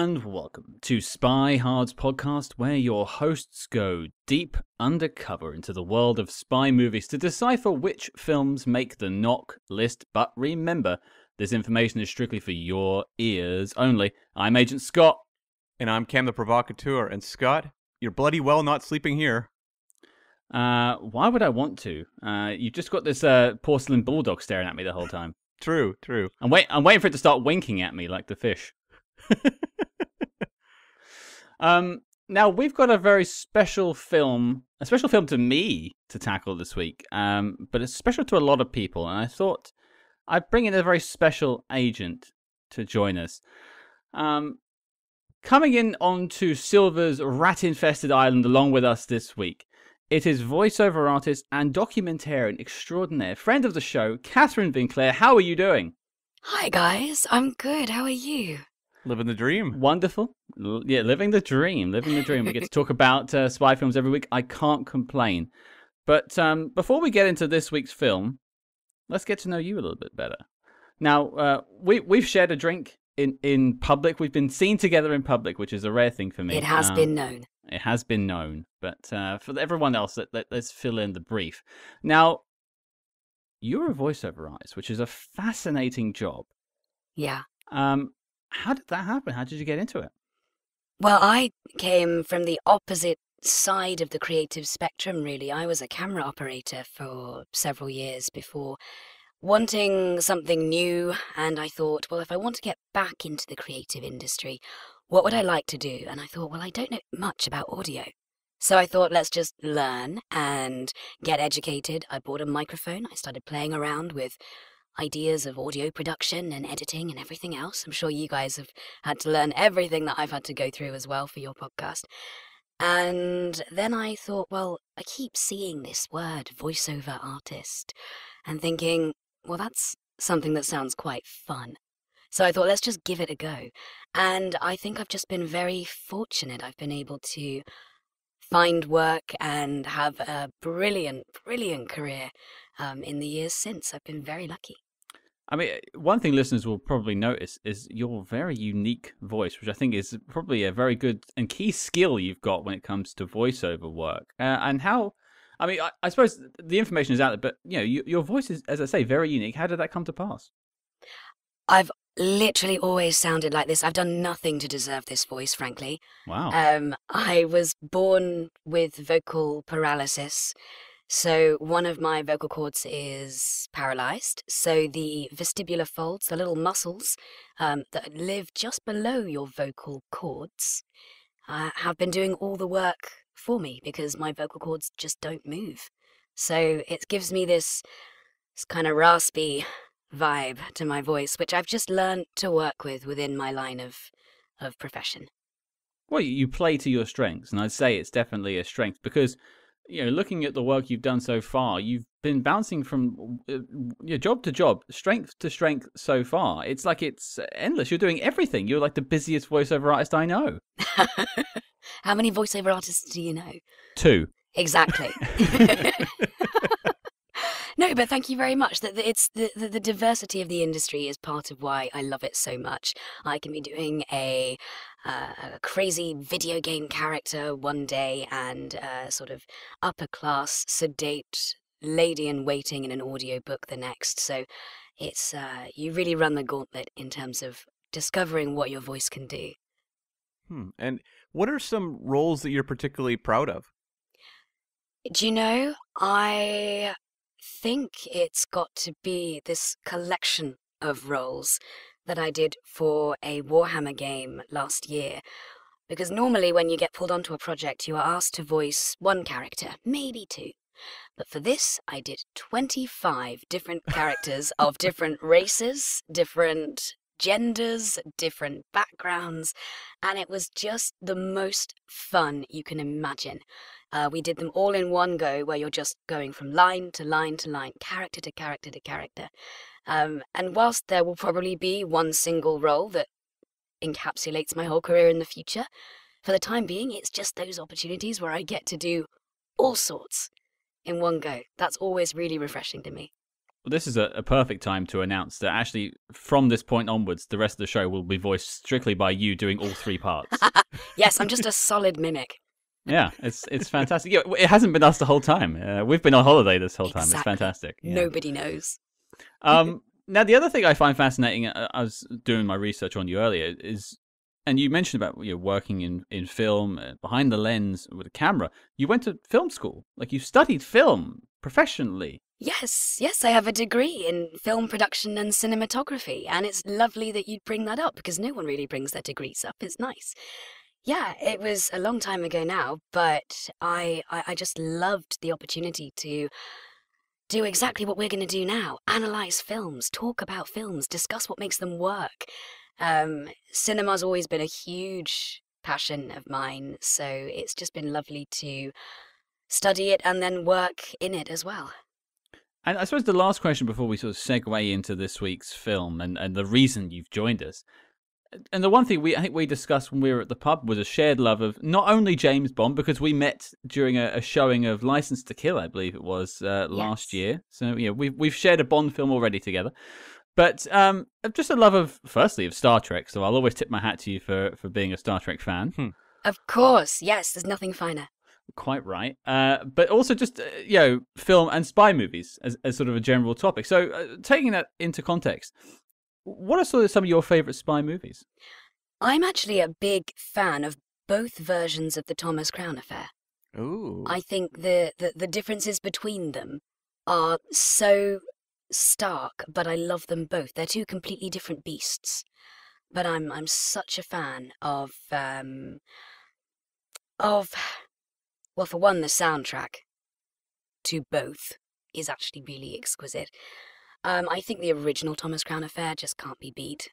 And welcome to SpyHards podcast, where your hosts go deep undercover into the world of spy movies to decipher which films make the NOC list. But remember, this information is strictly for your ears only. I'm Agent Scott. And I'm Cam the Provocateur. And Scott, you're bloody well not sleeping here. Uh, why would I want to? Uh, you've just got this uh, porcelain bulldog staring at me the whole time. True, true. I'm wait. I'm waiting for it to start winking at me like the fish. um. Now we've got a very special film, a special film to me to tackle this week. Um, but it's special to a lot of people, and I thought I'd bring in a very special agent to join us. Um, coming in onto Silver's rat-infested island along with us this week it is voiceover artist and documentarian extraordinaire, friend of the show, Kathryn Vinclaire. How are you doing? Hi, guys. I'm good. How are you? Living the dream. Wonderful. L- yeah, living the dream. Living the dream. We get to talk about uh, spy films every week. I can't complain. But um, before we get into this week's film, let's get to know you a little bit better. Now, uh, we, we've shared a drink in, in public. We've been seen together in public, which is a rare thing for me. It has Um, been known. It has been known, but uh, for everyone else, let, let, us fill in the brief. Now, you're a voiceover artist, which is a fascinating job. Yeah. Um, how did that happen? How did you get into it? Well, I came from the opposite side of the creative spectrum, really. I was a camera operator for several years before wanting something new, and I thought, well, if I want to get back into the creative industry, what would I like to do? And I thought, well, I don't know much about audio. So I thought, let's just learn and get educated. I bought a microphone. I started playing around with ideas of audio production and editing and everything else. I'm sure you guys have had to learn everything that I've had to go through as well for your podcast. And then I thought, well, I keep seeing this word, voiceover artist, and thinking, well, that's something that sounds quite fun. So I thought, let's just give it a go. And I think I've just been very fortunate. I've been able to find work and have a brilliant, brilliant career um, in the years since. I've been very lucky. I mean, one thing listeners will probably notice is your very unique voice, which I think is probably a very good and key skill you've got when it comes to voiceover work. Uh, and how, I mean, I, I, suppose the information is out there, but you know, you, your voice is, as I say, very unique. How did that come to pass? I've literally always sounded like this. I've done nothing to deserve this voice, frankly. Wow. Um, I was born with vocal paralysis. So one of my vocal cords is paralyzed. So the vestibular folds, the little muscles um, that live just below your vocal cords, uh, have been doing all the work for me because my vocal cords just don't move. So it gives me this, this kind of raspy vibe to my voice, which I've just learned to work with within my line of of profession. Well, you play to your strengths, and I'd say it's definitely a strength because you know, looking at the work you've done so far, you've been bouncing from uh, your job to job, strength to strength so far. It's like it's endless. You're doing everything. You're like the busiest voiceover artist I know. How many voiceover artists do you know? Two. Exactly. no, but thank you very much. That it's the, the, the diversity of the industry is part of why I love it so much. I can be doing a, uh, a crazy video game character one day and a sort of upper class, sedate lady in waiting in an audiobook the next. So it's uh, you really run the gauntlet in terms of discovering what your voice can do. Hmm. And what are some roles that you're particularly proud of? Do you know, I think it's got to be this collection of roles that I did for a Warhammer game last year. Because normally, when you get pulled onto a project, you are asked to voice one character, maybe two. But for this, I did 25 different characters of different races, different genders, different backgrounds, and it was just the most fun you can imagine. Uh, we did them all in one go, where you're just going from line to line to line, character to character to character. Um, and whilst there will probably be one single role that encapsulates my whole career in the future, for the time being, it's just those opportunities where I get to do all sorts in one go. That's always really refreshing to me. Well, this is a, a perfect time to announce that actually, from this point onwards, the rest of the show will be voiced strictly by you doing all three parts. yes, I'm just a solid mimic. Yeah, it's it's fantastic. Yeah, it hasn't been us the whole time. Uh, we've been on holiday this whole time. It's fantastic. Yeah. Nobody knows. Um, now, the other thing I find fascinating, uh, I was doing my research on you earlier, is, and you mentioned about you know, working in in film uh, behind the lens with a camera. You went to film school, like you studied film professionally. Yes, yes, I have a degree in film production and cinematography, and it's lovely that you'd bring that up because no one really brings their degrees up. It's nice. Yeah, it was a long time ago now, but I, I, I just loved the opportunity to do exactly what we're going to do now analyze films, talk about films, discuss what makes them work. Um, cinema's always been a huge passion of mine, so it's just been lovely to study it and then work in it as well. And I suppose the last question before we sort of segue into this week's film and, and the reason you've joined us. And the one thing we I think we discussed when we were at the pub was a shared love of not only James Bond because we met during a, a showing of License to Kill, I believe it was uh, last year. So yeah, we've we've shared a Bond film already together. But um, just a love of firstly of Star Trek. So I'll always tip my hat to you for for being a Star Trek fan. Of course, yes, there's nothing finer. Quite right. Uh, but also just uh, you know film and spy movies as, as sort of a general topic. So uh, taking that into context, what are sort of some of your favorite spy movies? I'm actually a big fan of both versions of the Thomas Crown affair. Ooh. I think the, the, the differences between them are so stark, but I love them both. They're two completely different beasts. But I'm I'm such a fan of um of well for one the soundtrack to both is actually really exquisite. Um I think the original Thomas Crown affair just can't be beat.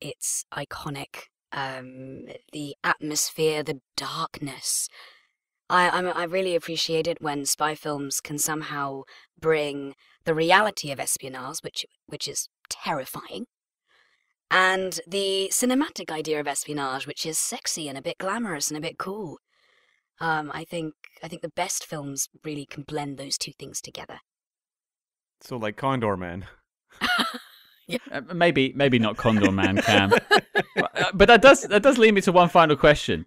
It's iconic. Um the atmosphere, the darkness, I I'm, I really appreciate it when spy films can somehow bring the reality of espionage, which which is terrifying, and the cinematic idea of espionage, which is sexy and a bit glamorous and a bit cool. Um, I think I think the best films really can blend those two things together. So like Condorman. Uh, maybe maybe not Condorman Cam, but, uh, but that does that does lead me to one final question.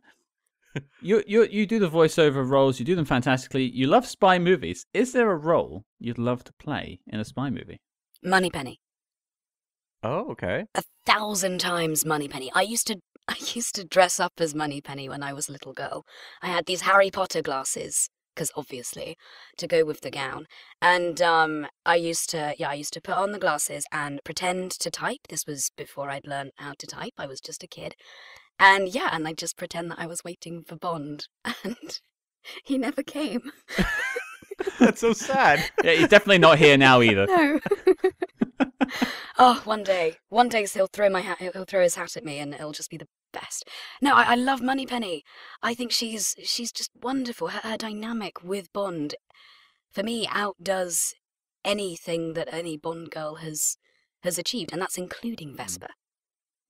You you you do the voiceover roles. You do them fantastically. You love spy movies. Is there a role you'd love to play in a spy movie? Moneypenny, Oh, okay. a thousand times Moneypenny. I used to I used to dress up as Moneypenny when I was a little girl. I had these Harry Potter glasses, because obviously, to go with the gown. And um, I used to, yeah, I used to put on the glasses and pretend to type. This was before I'd learned how to type. I was just a kid. And yeah, and I'd just pretend that I was waiting for Bond. And he never came. That's so sad. Yeah, he's definitely not here now either. No. oh, one day, one day he'll throw my hat. He'll throw his hat at me, and it'll just be the best. No, I, I love Moneypenny. I think she's she's just wonderful. Her, her dynamic with Bond, for me, outdoes anything that any Bond girl has has achieved, and that's including Vesper.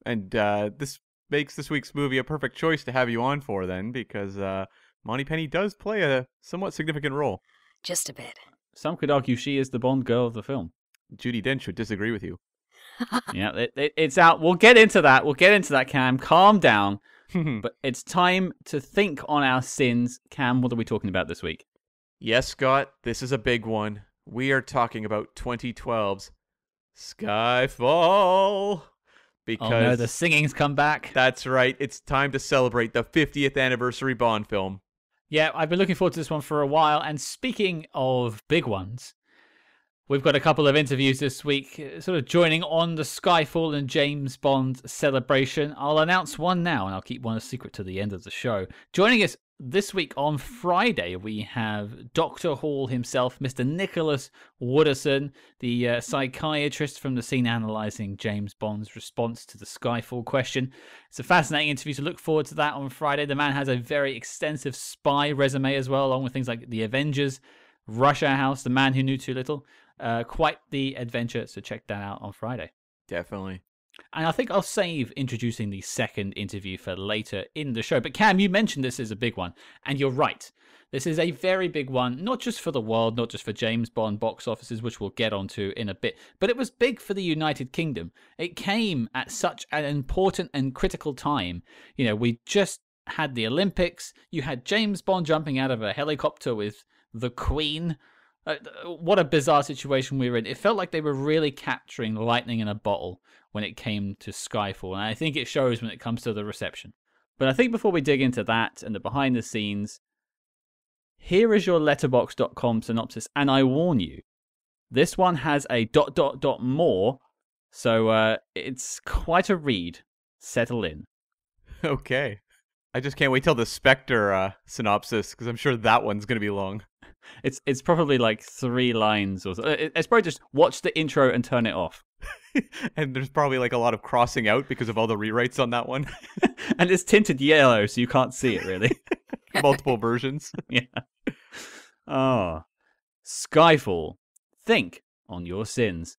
And uh, this makes this week's movie a perfect choice to have you on for then, because uh, Moneypenny does play a somewhat significant role. Just a bit. Some could argue she is the Bond girl of the film. Judi Dench would disagree with you. Yeah, it, it, it's out. We'll get into that. We'll get into that, Cam. Calm down. But it's time to think on our sins. Cam, what are we talking about this week? yes, Scott, this is a big one. We are talking about 2012's Skyfall. Because oh no, the singing's come back. that's right, it's time to celebrate the 50th anniversary Bond film. Yeah, I've been looking forward to this one for a while. And speaking of big ones, we've got a couple of interviews this week, uh, sort of joining on the Skyfall and James Bond celebration. I'll announce one now, and I'll keep one a secret to the end of the show. Joining us this week on Friday, we have Dr. Hall himself, Mr. Nicholas Woodeson, the uh, psychiatrist from the scene analysing James Bond's response to the Skyfall question. It's a fascinating interview, so look forward to that on Friday. The man has a very extensive spy resume as well, along with things like The Avengers, Russia House, The Man Who Knew Too Little. Uh, quite the adventure, so check that out on Friday. Definitely. And I think I'll save introducing the second interview for later in the show. But Cam, you mentioned this is a big one, and you're right. This is a very big one, not just for the world, not just for James Bond box offices, which we'll get onto in a bit, but it was big for the United Kingdom. It came at such an important and critical time. You know, we just had the Olympics, you had James Bond jumping out of a helicopter with the Queen. Uh, what a bizarre situation we were in. It felt like they were really capturing lightning in a bottle when it came to Skyfall, and I think it shows when it comes to the reception. But I think before we dig into that and the behind the scenes, here is your letterboxd.com synopsis, and I warn you, this one has a dot dot dot more, so uh, it's quite a read. Settle in. Okay. I just can't wait till the Spectre uh, synopsis because I'm sure that one's going to be long. It's it's probably like three lines or so. Uh, it's probably just watch the intro and turn it off. and there's probably like a lot of crossing out because of all the rewrites on that one. and it's tinted yellow, so you can't see it really. Multiple versions. yeah. Oh. Skyfall. Think on your sins.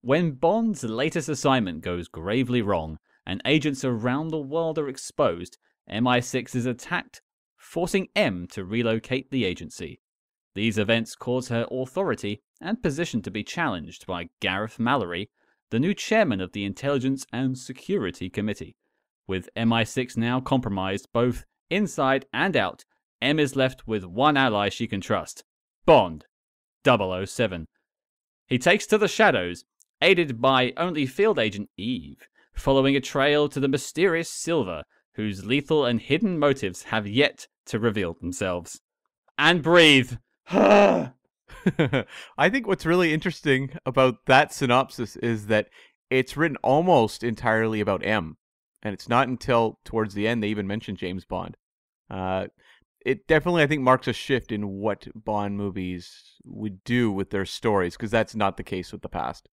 When Bond's latest assignment goes gravely wrong and agents around the world are exposed, MI6 is attacked, forcing M to relocate the agency. These events cause her authority and position to be challenged by Gareth Mallory, the new chairman of the Intelligence and Security Committee. With MI6 now compromised both inside and out, M is left with one ally she can trust Bond 007. He takes to the shadows, aided by only field agent Eve, following a trail to the mysterious Silva, whose lethal and hidden motives have yet to reveal themselves. And breathe. I think what's really interesting about that synopsis is that it's written almost entirely about M, and it's not until towards the end they even mention James Bond. Uh, it definitely, I think, marks a shift in what Bond movies would do with their stories because that's not the case with the past.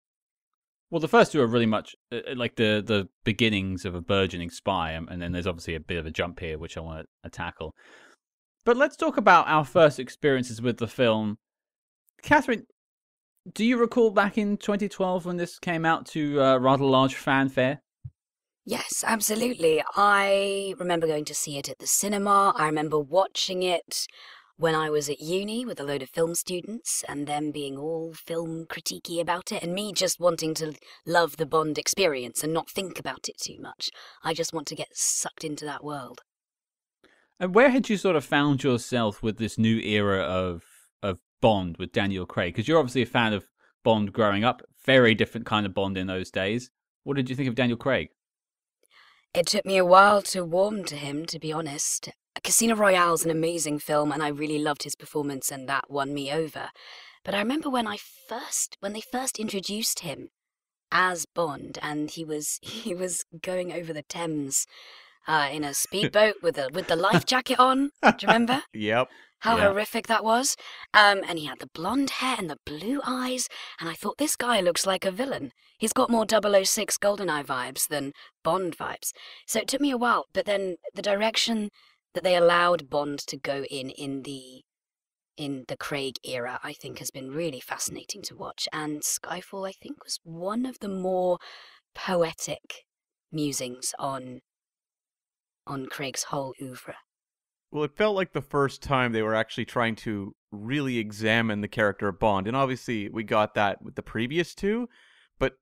Well, the first two are really much uh, uh, like the the beginnings of a burgeoning spy, um, and then there's obviously a bit of a jump here, which I want to tackle. But let's talk about our first experiences with the film. Kathryn, do you recall back in 2012 when this came out to uh, rather large fanfare? Yes, absolutely. I remember going to see it at the cinema. I remember watching it when I was at uni with a load of film students and them being all film critiquey about it and me just wanting to love the Bond experience and not think about it too much. I just want to get sucked into that world. And where had you sort of found yourself with this new era of of Bond with Daniel Craig? Because you're obviously a fan of Bond growing up, very different kind of Bond in those days. What did you think of Daniel Craig? It took me a while to warm to him, to be honest. Casino Royale's an amazing film, and I really loved his performance, and that won me over. But I remember when I first, when they first introduced him as Bond, and he was he was going over the Thames uh, in a speedboat with a with the life jacket on. Do you remember? Yep. How Yeah. horrific that was. Um, and he had the blonde hair and the blue eyes, and I thought this guy looks like a villain. He's got more 006 GoldenEye vibes than Bond vibes. So it took me a while, but then the direction that they allowed Bond to go in in the in the Craig era, I think, has been really fascinating to watch. And Skyfall, I think, was one of the more poetic musings on on Craig's whole oeuvre. Well, it felt like the first time they were actually trying to really examine the character of Bond. And obviously, we got that with the previous two, but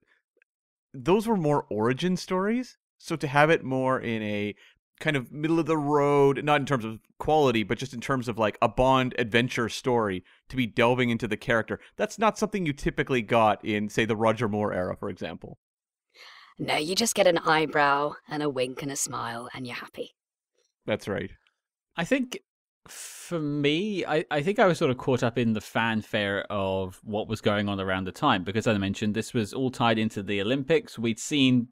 those were more origin stories. So to have it more in a kind of middle of the road, not in terms of quality, but just in terms of like a Bond adventure story, to be delving into the character, that's not something you typically got in, say, the Roger Moore era, for example. No, you just get an eyebrow and a wink and a smile, and you're happy. That's right. I think for me, I, I think I was sort of caught up in the fanfare of what was going on around the time because, as I mentioned, this was all tied into the Olympics. We'd seen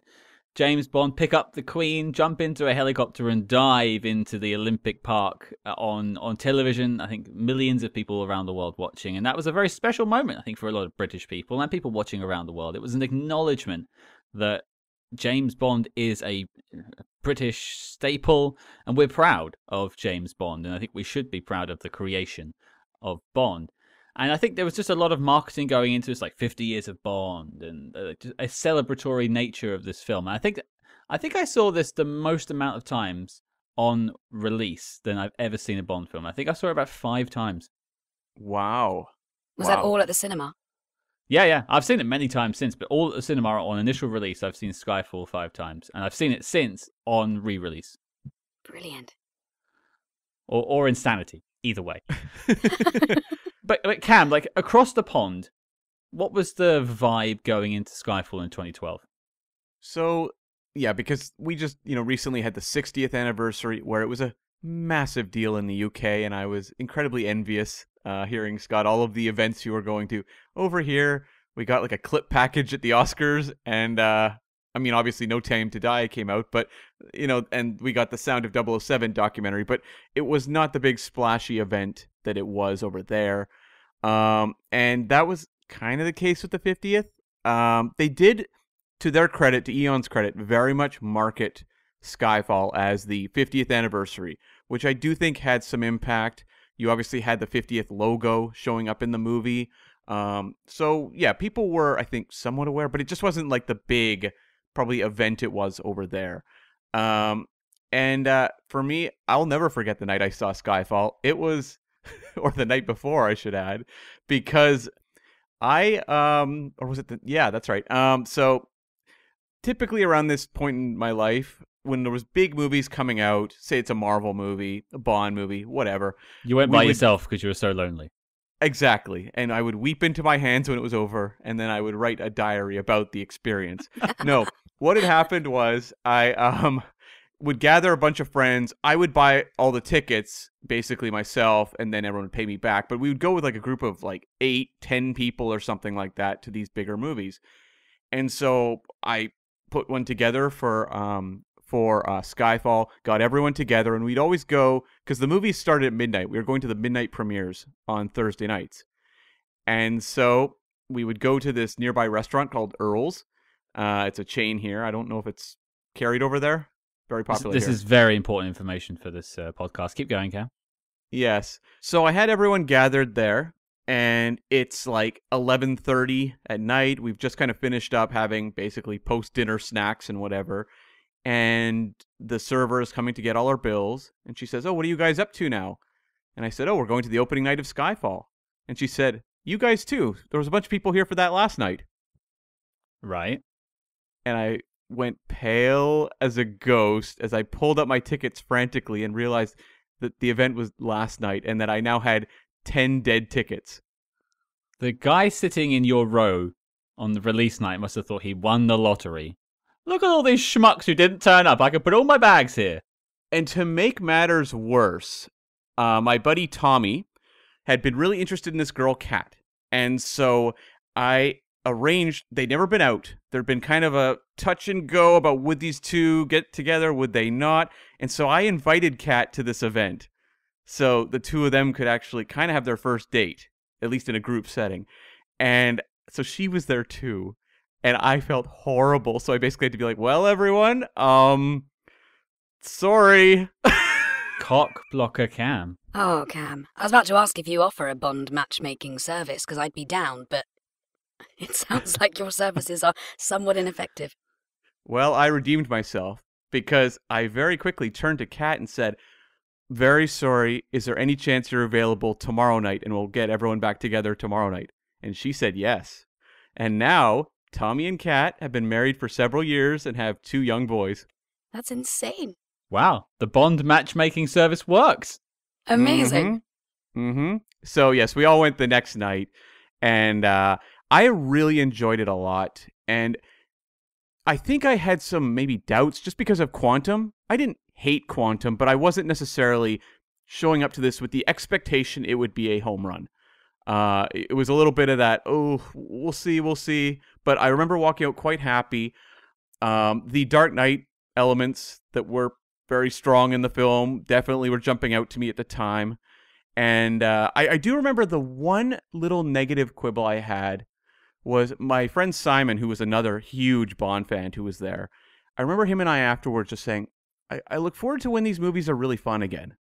James Bond pick up the Queen, jump into a helicopter, and dive into the Olympic Park uh, on on television. I think millions of people around the world watching, and that was a very special moment. I think for a lot of British people and people watching around the world, it was an acknowledgement that James Bond is a British staple, and we're proud of James Bond, and I think we should be proud of the creation of Bond. And I think there was just a lot of marketing going into this, like 50 years of Bond and uh, a celebratory nature of this film. And I think, I think I saw this the most amount of times on release than I've ever seen a Bond film. I think I saw it about five times. Wow. Was wow. that all at the cinema? Yeah, yeah. I've seen it many times since, but all at the cinema on initial release, I've seen Skyfall five times, and I've seen it since on re-release Brilliant. or or Insanity. Either way. But, but Cam, like across the pond, what was the vibe going into Skyfall in 2012? So yeah, because we just you know recently had the 60th anniversary where it was a massive deal in the UK, and I was incredibly envious uh, hearing Scott all of the events you were going to. Over here, we got like a clip package at the Oscars, and uh, I mean, obviously, No Time to Die came out, but you know, and we got the Sound of 007 documentary, but it was not the big splashy event that it was over there. Um, and that was kind of the case with the 50th. Um, they did, to their credit, to Eon's credit, very much market Skyfall as the 50th anniversary, which I do think had some impact. You obviously had the 50th logo showing up in the movie. Um, so yeah, people were, I think, somewhat aware, but it just wasn't like the big, probably event it was over there. Um, and uh, for me, I'll never forget the night I saw Skyfall. It was, or the night before, I should add, because I, um, or was it the, yeah, that's right. Um, so typically around this point in my life, when there was big movies coming out, say it's a Marvel movie, a Bond movie, whatever, You went We by would- yourself because you were so lonely. Exactly. And I would weep into my hands when it was over, and then I would write a diary about the experience. no, what had happened was I um would gather a bunch of friends. I would buy all the tickets, basically myself, and then everyone would pay me back. But we would go with like a group of like eight, ten people or something like that to these bigger movies. And so I put one together for um for uh, Skyfall, got everyone together, and we'd always go because the movies started at midnight. We were going to the midnight premieres on Thursday nights, and so we would go to this nearby restaurant called Earl's. Uh, it's a chain here. I don't know if it's carried over there. Very This, popular. this here. is very important information for this uh, podcast. Keep going, Cam. Yes. So I had everyone gathered there and it's like 11:30 at night. We've just kind of finished up having basically post-dinner snacks and whatever. And the server is coming to get all our bills and she says, "Oh, what are you guys up to now?" And I said, "Oh, we're going to the opening night of Skyfall." And she said, "You guys too. There was a bunch of people here for that last night." Right. and I went pale as a ghost as I pulled up my tickets frantically and realized that the event was last night and that I now had 10 dead tickets. The guy sitting in your row on the release night must have thought he won the lottery. Look at all these schmucks who didn't turn up. I could put all my bags here. And to make matters worse, uh, my buddy Tommy had been really interested in this girl, Kat. And so I arranged, they'd never been out. There'd been kind of a touch and go about would these two get together, would they not? And so I invited Kat to this event. So the two of them could actually kind of have their first date, at least in a group setting. And so she was there too. And I felt horrible. So I basically had to be like, well, everyone, um, sorry. Cock blocker Cam. Oh, Cam. I was about to ask if you offer a Bond matchmaking service, because I'd be down, but it sounds like your services are somewhat ineffective. Well, I redeemed myself because I very quickly turned to Kat and said, Very sorry. Is there any chance you're available tomorrow night and we'll get everyone back together tomorrow night? And she said yes. And now Tommy and Kat have been married for several years and have two young boys. That's insane. Wow, the Bond matchmaking service works. Amazing. Mm-hmm. So yes, we all went the next night, and uh, I really enjoyed it a lot. And I think I had some maybe doubts just because of Quantum. I didn't hate Quantum, but I wasn't necessarily showing up to this with the expectation it would be a home run. Uh, it was a little bit of that. Oh, we'll see, we'll see. But I remember walking out quite happy. Um, the Dark Knight elements that were very strong in the film definitely were jumping out to me at the time. And uh, I, I do remember the one little negative quibble I had was my friend Simon, who was another huge Bond fan who was there. I remember him and I afterwards just saying, I, I look forward to when these movies are really fun again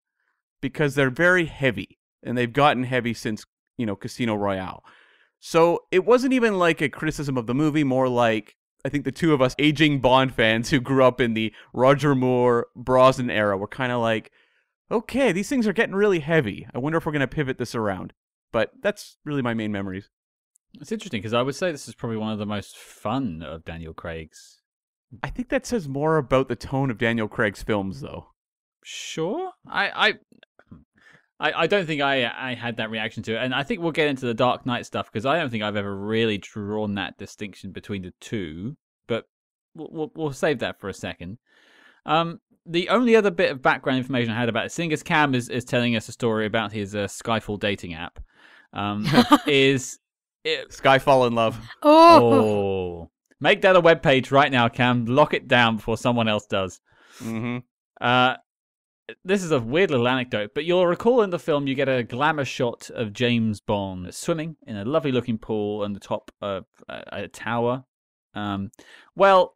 because they're very heavy and they've gotten heavy since you know, Casino Royale. So it wasn't even like a criticism of the movie, more like I think the two of us aging Bond fans who grew up in the Roger Moore Brosnan era were kind of like, okay, these things are getting really heavy. I wonder if we're going to pivot this around. But that's really my main memories. It's interesting because I would say this is probably one of the most fun of Daniel Craig's. I think that says more about the tone of Daniel Craig's films, though. Sure, I, I, I, I don't think I, I had that reaction to it, and I think we'll get into the Dark Knight stuff because I don't think I've ever really drawn that distinction between the two. But we'll, we'll, we'll save that for a second. Um, the only other bit of background information I had about it, seeing as Cam is, is telling us a story about his uh, Skyfall dating app, um, is it, Skyfall in Love. Oh, oh, make that a web page right now, Cam. Lock it down before someone else does. Mm-hmm. Uh, this is a weird little anecdote, but you'll recall in the film you get a glamour shot of James Bond swimming in a lovely looking pool on the top of a, a tower. Um, well,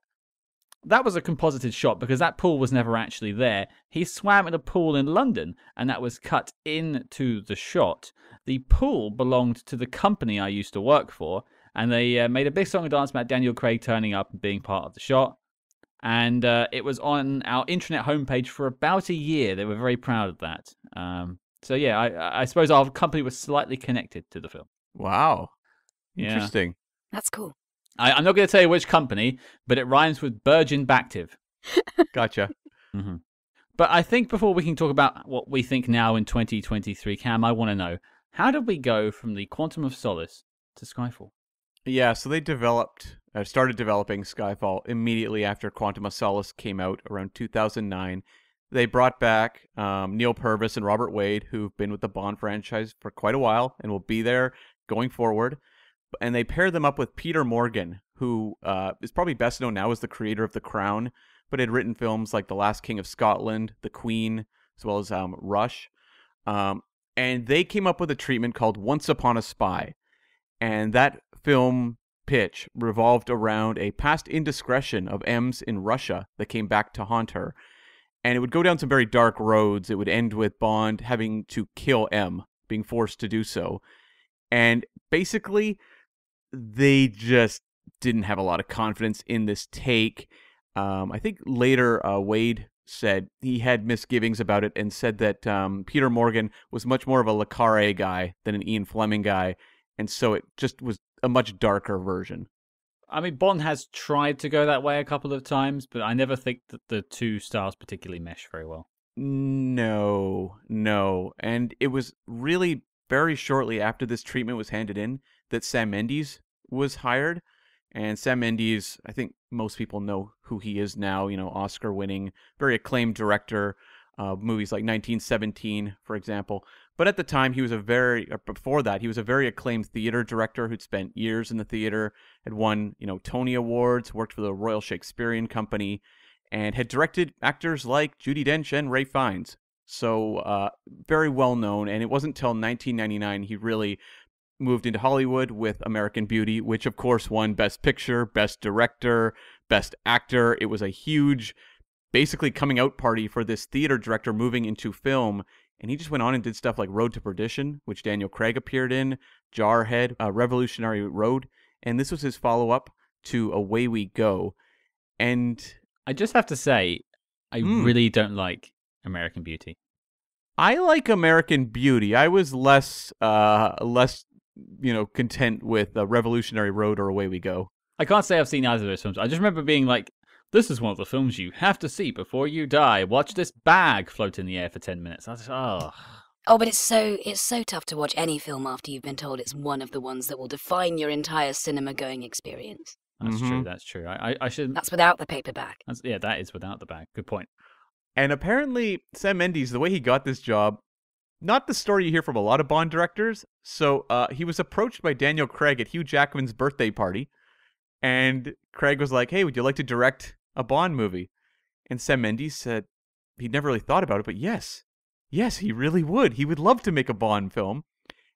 that was a composited shot because that pool was never actually there. He swam in a pool in London, and that was cut into the shot. The pool belonged to the company I used to work for, and they uh, made a big song and dance about Daniel Craig turning up and being part of the shot and uh, it was on our intranet homepage for about a year. They were very proud of that. Um, so yeah, I, I, suppose our company was slightly connected to the film. Wow, Yeah. interesting. that's cool. I, I'm not going to tell you which company, but it rhymes with Virgin Bactive. Gotcha. hmm But I think before we can talk about what we think now in 2023, Cam, I want to know how did we go from the Quantum of Solace to Skyfall? Yeah, so they developed, started developing Skyfall immediately after Quantum of Solace came out around 2009. They brought back um, Neal Purvis and Robert Wade, who've been with the Bond franchise for quite a while and will be there going forward. And they paired them up with Peter Morgan, who uh, is probably best known now as the creator of The Crown, but had written films like The Last King of Scotland, The Queen, as well as um, Rush. Um, and they came up with a treatment called Once Upon a Spy. And that film pitch revolved around a past indiscretion of M's in Russia that came back to haunt her. And it would go down some very dark roads. It would end with Bond having to kill M, being forced to do so. And basically, they just didn't have a lot of confidence in this take. Um, I think later uh, Wade said he had misgivings about it and said that um, Peter Morgan was much more of a Le Carre guy than an Ian Fleming guy, and so it just was a much darker version. I mean, Bond has tried to go that way a couple of times, but I never think that the two styles particularly mesh very well. No, no. And it was really very shortly after this treatment was handed in that Sam Mendes was hired. And Sam Mendes, I think most people know who he is now, you know, Oscar winning, very acclaimed director, uh, movies like 1917, for example. But at the time, he was a very, or before that, he was a very acclaimed theater director who'd spent years in the theater, had won, you know, Tony Awards, worked for the Royal Shakespearean Company, and had directed actors like Judi Dench and Ralph Fiennes. So uh, very well known. And it wasn't until 1999 he really moved into Hollywood with American Beauty, which of course won Best Picture, Best Director, Best Actor. It was a huge, basically coming out party for this theater director moving into film. And he just went on and did stuff like Road to Perdition, which Daniel Craig appeared in, Jarhead, uh, Revolutionary Road, and this was his follow up to Away We Go. And I just have to say, I Hmm. really don't like American Beauty. I like American Beauty. I was less, uh, less, you know, content with uh, Revolutionary Road or Away We Go. I can't say I've seen either of those films. I just remember being like, this is one of the films you have to see before you die. Watch this bag float in the air for 10 minutes. I was oh. Oh, but it's so it's so tough to watch any film after you've been told it's one of the ones that will define your entire cinema going experience. That's true. Mhm. That's true. I, I, I should. That's without the paperback. That's, yeah, that is without the bag. Good point. And apparently, Sam Mendes, the way he got this job, not the story you hear from a lot of Bond directors. So uh, he was approached by Daniel Craig at Hugh Jackman's birthday party, and Craig was like, "Hey, would you like to direct a Bond movie?" And Sam Mendes said he'd never really thought about it, but yes, yes, he really would. He would love to make a Bond film.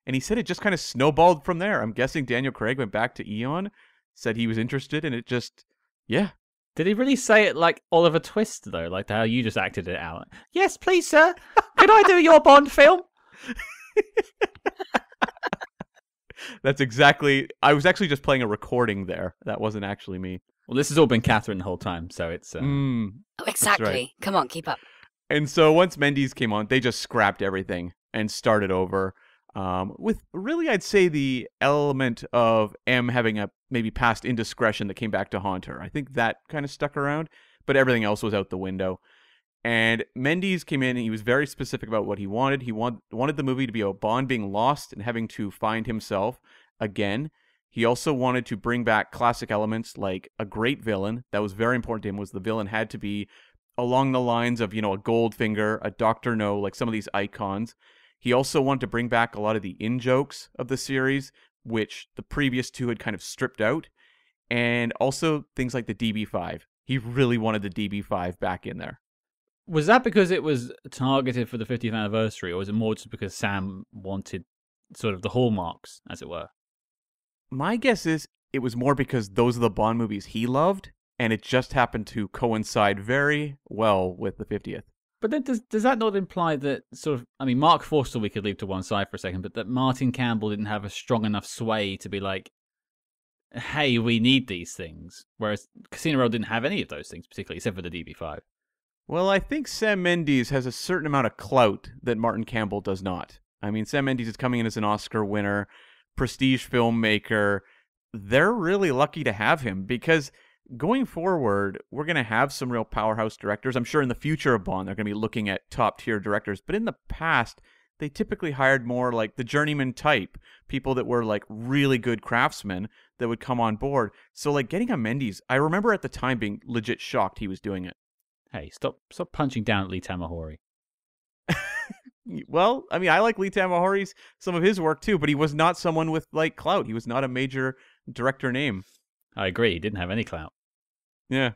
And he said it just kind of snowballed from there. I'm guessing Daniel Craig went back to Eon, said he was interested, and it just, yeah, Did he really say it like Oliver Twist, though? Like how you just acted it out? Yes, please, sir. Could I do your Bond film? That's exactly. I was actually just playing a recording there. That wasn't actually me. Well, this has all been Kathryn the whole time, so it's. Uh... Mm. Oh, exactly. Come on, keep up. And so once Mendes came on, they just scrapped everything and started over. Um, with really, I'd say the element of M having a maybe past indiscretion that came back to haunt her. I think that kind of stuck around, but everything else was out the window. And Mendes came in and he was very specific about what he wanted. He want, wanted the movie to be about Bond being lost and having to find himself again. He also wanted to bring back classic elements like a great villain. That was very important to him was the villain had to be along the lines of, you know, a Goldfinger, a Doctor No, like some of these icons. He also wanted to bring back a lot of the in jokes of the series, which the previous two had kind of stripped out, and also things like the DB5. He really wanted the DB5 back in there. Was that because it was targeted for the 50th anniversary, or was it more just because Sam wanted sort of the hallmarks, as it were? My guess is it was more because those are the Bond movies he loved, and it just happened to coincide very well with the 50th. But then does does that not imply that sort of I mean Marc Forster we could leave to one side for a second, but that Martin Campbell didn't have a strong enough sway to be like, hey, we need these things, whereas Casino Royale didn't have any of those things particularly, except for the DB5. Well, I think Sam Mendes has a certain amount of clout that Martin Campbell does not. I mean, Sam Mendes is coming in as an Oscar winner, prestige filmmaker. They're really lucky to have him because going forward, we're going to have some real powerhouse directors. I'm sure in the future of Bond, they're going to be looking at top tier directors. But in the past, they typically hired more like the journeyman type, people that were like really good craftsmen that would come on board. So, like getting a Mendes, I remember at the time being legit shocked he was doing it. Hey, stop stop punching down at Lee Tamahori. Well, I mean, I like Lee Tamahori's some of his work too, but he was not someone with like clout. He was not a major director name. I agree. He didn't have any clout. Yeah.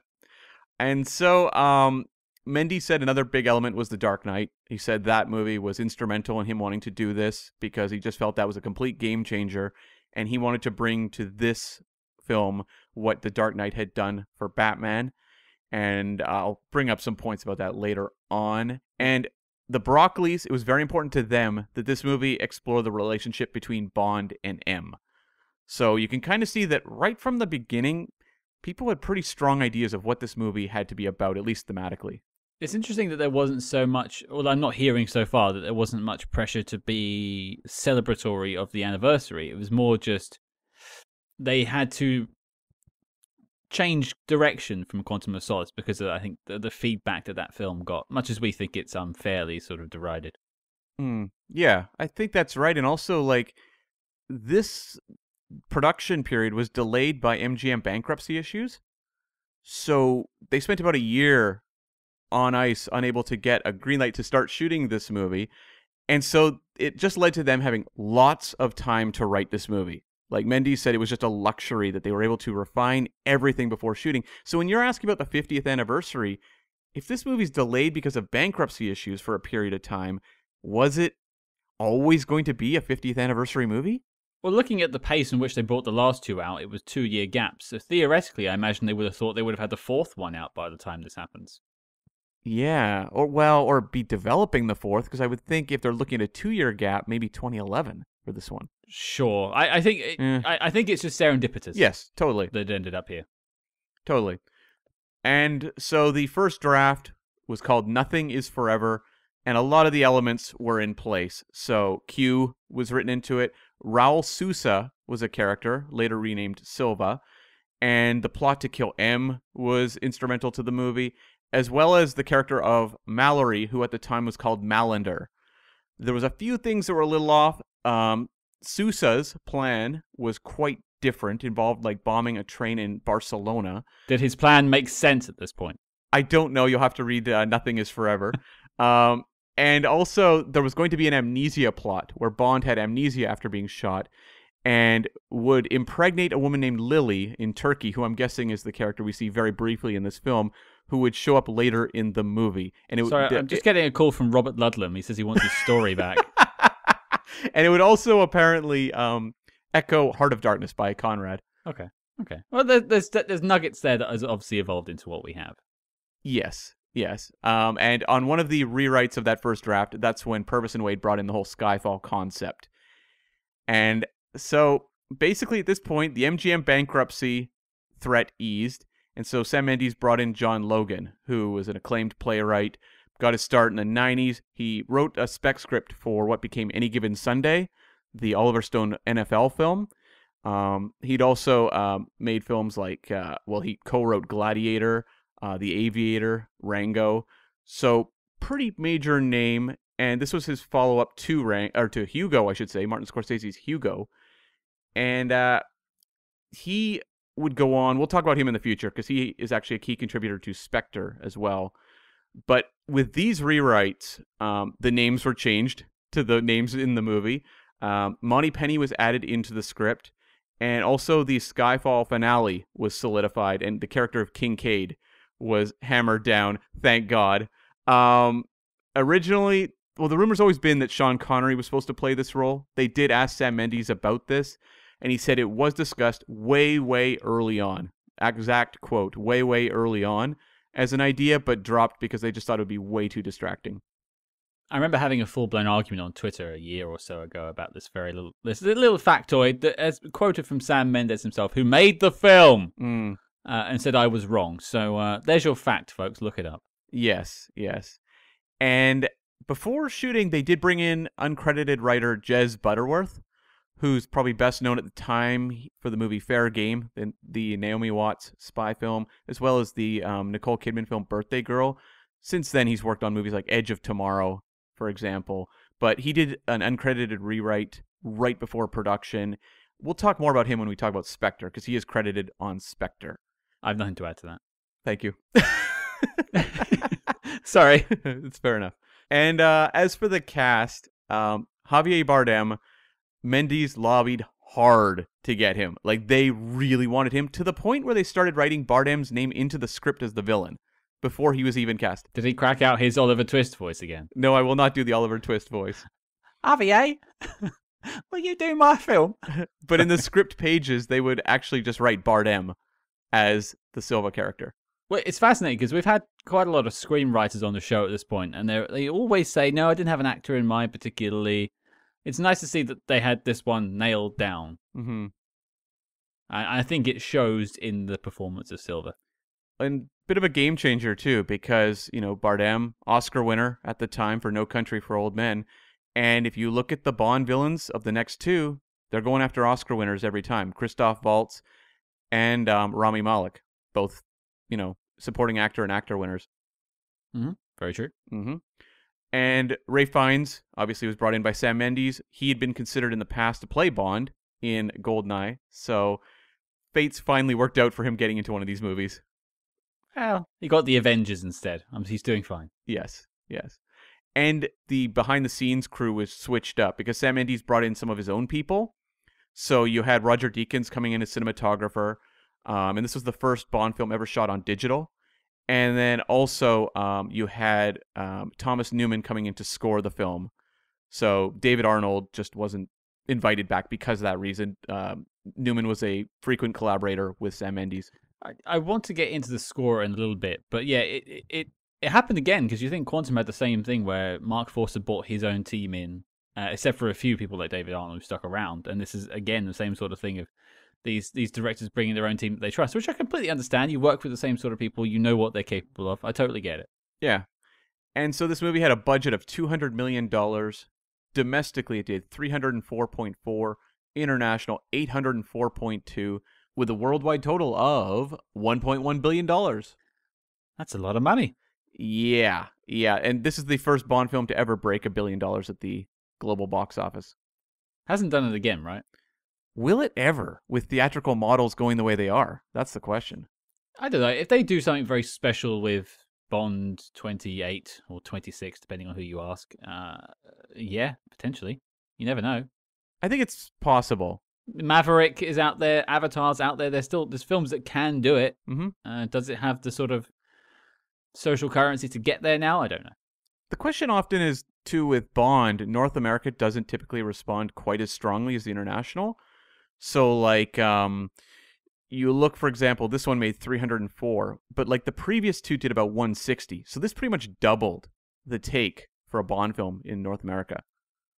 And so um Mendes said another big element was The Dark Knight. He said that movie was instrumental in him wanting to do this because he just felt that was a complete game changer and he wanted to bring to this film what The Dark Knight had done for Batman. And I'll bring up some points about that later on. And the Broccoli's, it was very important to them that this movie explore the relationship between Bond and M. So you can kind of see that right from the beginning, people had pretty strong ideas of what this movie had to be about, at least thematically. It's interesting that there wasn't so much, well, I'm not hearing so far that there wasn't much pressure to be celebratory of the anniversary. It was more just they had to change direction from Quantum of Solace because I think the, the, feedback that that film got, much as we think it's unfairly sort of derided. Mm, yeah, I think that's right. And also, like, this production period was delayed by MGM bankruptcy issues. So they spent about a year on ice, unable to get a green light to start shooting this movie. And so it just led to them having lots of time to write this movie. Like Mendes said, it was just a luxury that they were able to refine everything before shooting. So when you're asking about the 50th anniversary, if this movie's delayed because of bankruptcy issues for a period of time, was it always going to be a 50th anniversary movie? Well, looking at the pace in which they brought the last two out, it was two year gaps. So theoretically, I imagine they would have thought they would have had the fourth one out by the time this happens. Yeah, or well, or be developing the fourth, because I would think if they're looking at a two year gap, maybe 2011 for this one. Sure, I, I think it, eh. I, I, think it's just serendipitous. Yes, totally. That ended up here. Totally. And so the first draft was called "Nothing Is Forever," and a lot of the elements were in place. So Q was written into it. Raul Sousa was a character, later renamed Silva, and the plot to kill M was instrumental to the movie, as well as the character of Mallory, who at the time was called Malander. There was a few things that were a little off. Um, Sousa's plan was quite different, involved like bombing a train in Barcelona. Did his plan make sense at this point? I don't know. You'll have to read uh, Nothing is Forever. um, and also, there was going to be an amnesia plot where Bond had amnesia after being shot and would impregnate a woman named Lily in Turkey, who I'm guessing is the character we see very briefly in this film, who would show up later in the movie. And it Sorry, I'm just getting a call from Robert Ludlum. He says he wants his story back. and it would also apparently um, echo Heart of Darkness by Conrad. Okay. Okay. Well, there's there's nuggets there that has obviously evolved into what we have. Yes. Yes. Um, and on one of the rewrites of that first draft, that's when Purvis and Wade brought in the whole Skyfall concept. And So basically, at this point, the MGM bankruptcy threat eased, and so Sam Mendes brought in John Logan, who was an acclaimed playwright, got his start in the 90s. He wrote a spec script for what became Any Given Sunday, the Oliver Stone NFL film. Um, he'd also um, made films like, uh, well, he co wrote Gladiator, uh, The Aviator, Rango. So, pretty major name. And this was his follow up to Rang- or to Hugo, I should say, Martin Scorsese's Hugo. And uh, he would go on. We'll talk about him in the future because he is actually a key contributor to Spectre as well. But with these rewrites, um, the names were changed to the names in the movie. Um, Moneypenny was added into the script, and also the Skyfall finale was solidified, and the character of Kincade was hammered down. Thank God. Um, originally, well, the rumor's always been that Sean Connery was supposed to play this role. They did ask Sam Mendes about this, and he said it was discussed way, way early on. Exact quote, way, way early on as an idea, but dropped because they just thought it would be way too distracting. I remember having a full blown argument on Twitter a year or so ago about this very little this little factoid that as quoted from Sam Mendes himself, who made the film, Mm. uh, and said I was wrong. So uh, there's your fact, folks. Look it up. Yes, yes. And before shooting, they did bring in uncredited writer Jez Butterworth, who's probably best known at the time for the movie Fair Game, the, the Naomi Watts spy film, as well as the um, Nicole Kidman film Birthday Girl. Since then, he's worked on movies like Edge of Tomorrow, for example. But he did an uncredited rewrite right before production. We'll talk more about him when we talk about Spectre, because he is credited on Spectre. I've nothing to add to that. Thank you. Sorry. it's fair enough. And uh, as for the cast, um, Javier Bardem, Mendes lobbied hard to get him. Like they really wanted him to the point where they started writing Bardem's name into the script as the villain before he was even cast. Did he crack out his Oliver Twist voice again? No, I will not do the Oliver Twist voice. Javier, eh? will you do my film? But in the script pages, they would actually just write Bardem as the Silva character. Well, it's fascinating because we've had quite a lot of screenwriters on the show at this point, and they they always say, "No, I didn't have an actor in mind particularly." It's nice to see that they had this one nailed down. Mm-hmm. I, I think it shows in the performance of Silva. and bit of a game changer too because you know Bardem Oscar winner at the time for No Country for Old Men and if you look at the Bond villains of the next two they're going after Oscar winners every time Christoph Waltz and um, Rami Malek both you know supporting actor and actor winners Mm-hmm. Very true. hmm and Ralph Fiennes obviously was brought in by Sam Mendes he had been considered in the past to play Bond in Goldeneye so fates finally worked out for him getting into one of these movies Well, he got the Avengers instead. Um, he's doing fine. Yes, yes. And the behind the scenes crew was switched up because Sam Mendes brought in some of his own people. So you had Roger Deakins coming in as cinematographer, um, and this was the first Bond film ever shot on digital. And then also um, you had um, Thomas Newman coming in to score the film. So David Arnold just wasn't invited back because of that reason. Um, Newman was a frequent collaborator with Sam Mendes. I, I want to get into the score in a little bit, but yeah, it it it, happened again because you think Quantum had the same thing where Marc Forster brought his own team in, uh, except for a few people like David Arnold who stuck around, and this is again the same sort of thing of these these directors bringing their own team that they trust, which I completely understand. You work with the same sort of people, you know what they're capable of. I totally get it. Yeah. And so this movie had a budget of $200 million. Domestically, it did 304.4, international 804.2, with a worldwide total of $1.1 billion. That's a lot of money. Yeah, yeah. And this is the first Bond film to ever break a billion dollars at the global box office. Hasn't done it again, right? Will it ever, with theatrical models going the way they are? That's the question. I don't know. If they do something very special with Bond 28 or 26, depending on who you ask, uh, yeah, potentially. You never know. I think it's possible. Maverick is out there, Avatar's out there. There's still there's films that can do it. hmm Uh, does it have the sort of social currency to get there now? I don't know. The question often is too with Bond, North America doesn't typically respond quite as strongly as the international. So like um you look for example, this one made 304, but like the previous two did about 160. So this pretty much doubled the take for a Bond film in North America.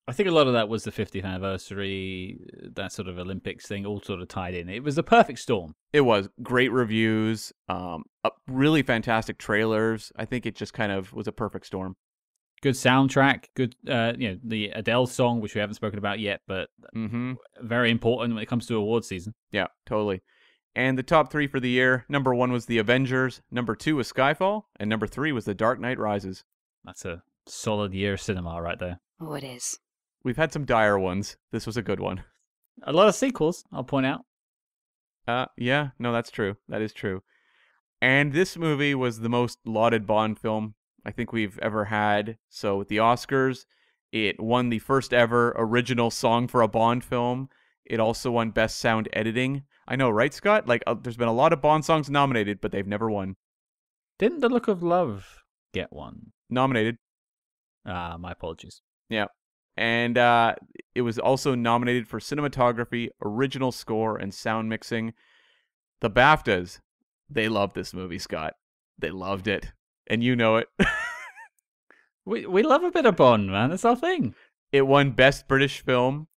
I think a lot of that was the 50th anniversary, that sort of Olympics thing, all sort of tied in. It was a perfect storm. It was great reviews, um, uh, really fantastic trailers. I think it just kind of was a perfect storm. Good soundtrack, good, uh, you know, the Adele song, which we haven't spoken about yet, but Mm-hmm. very important when it comes to award season. Yeah, totally. And the top three for the year: number one was The Avengers, number two was Skyfall, and number three was The Dark Knight Rises. That's a solid year of cinema right there. Oh, it is. We've had some dire ones. This was a good one. A lot of sequels, I'll point out. Uh, yeah, no, that's true. That is true. And this movie was the most lauded Bond film I think we've ever had. So with the Oscars, it won the first ever original song for a Bond film. It also won Best Sound Editing. I know, right, Scott? Like, uh, there's been a lot of Bond songs nominated, but they've never won. Didn't The Look of Love get one? Nominated, Ah, my apologies. Yeah. And uh, it was also nominated for cinematography, original score, and sound mixing. The BAFTAs, they loved this movie, Scott. They loved it, and you know it. We we love a bit of Bond, man. That's our thing. It won Best British Film.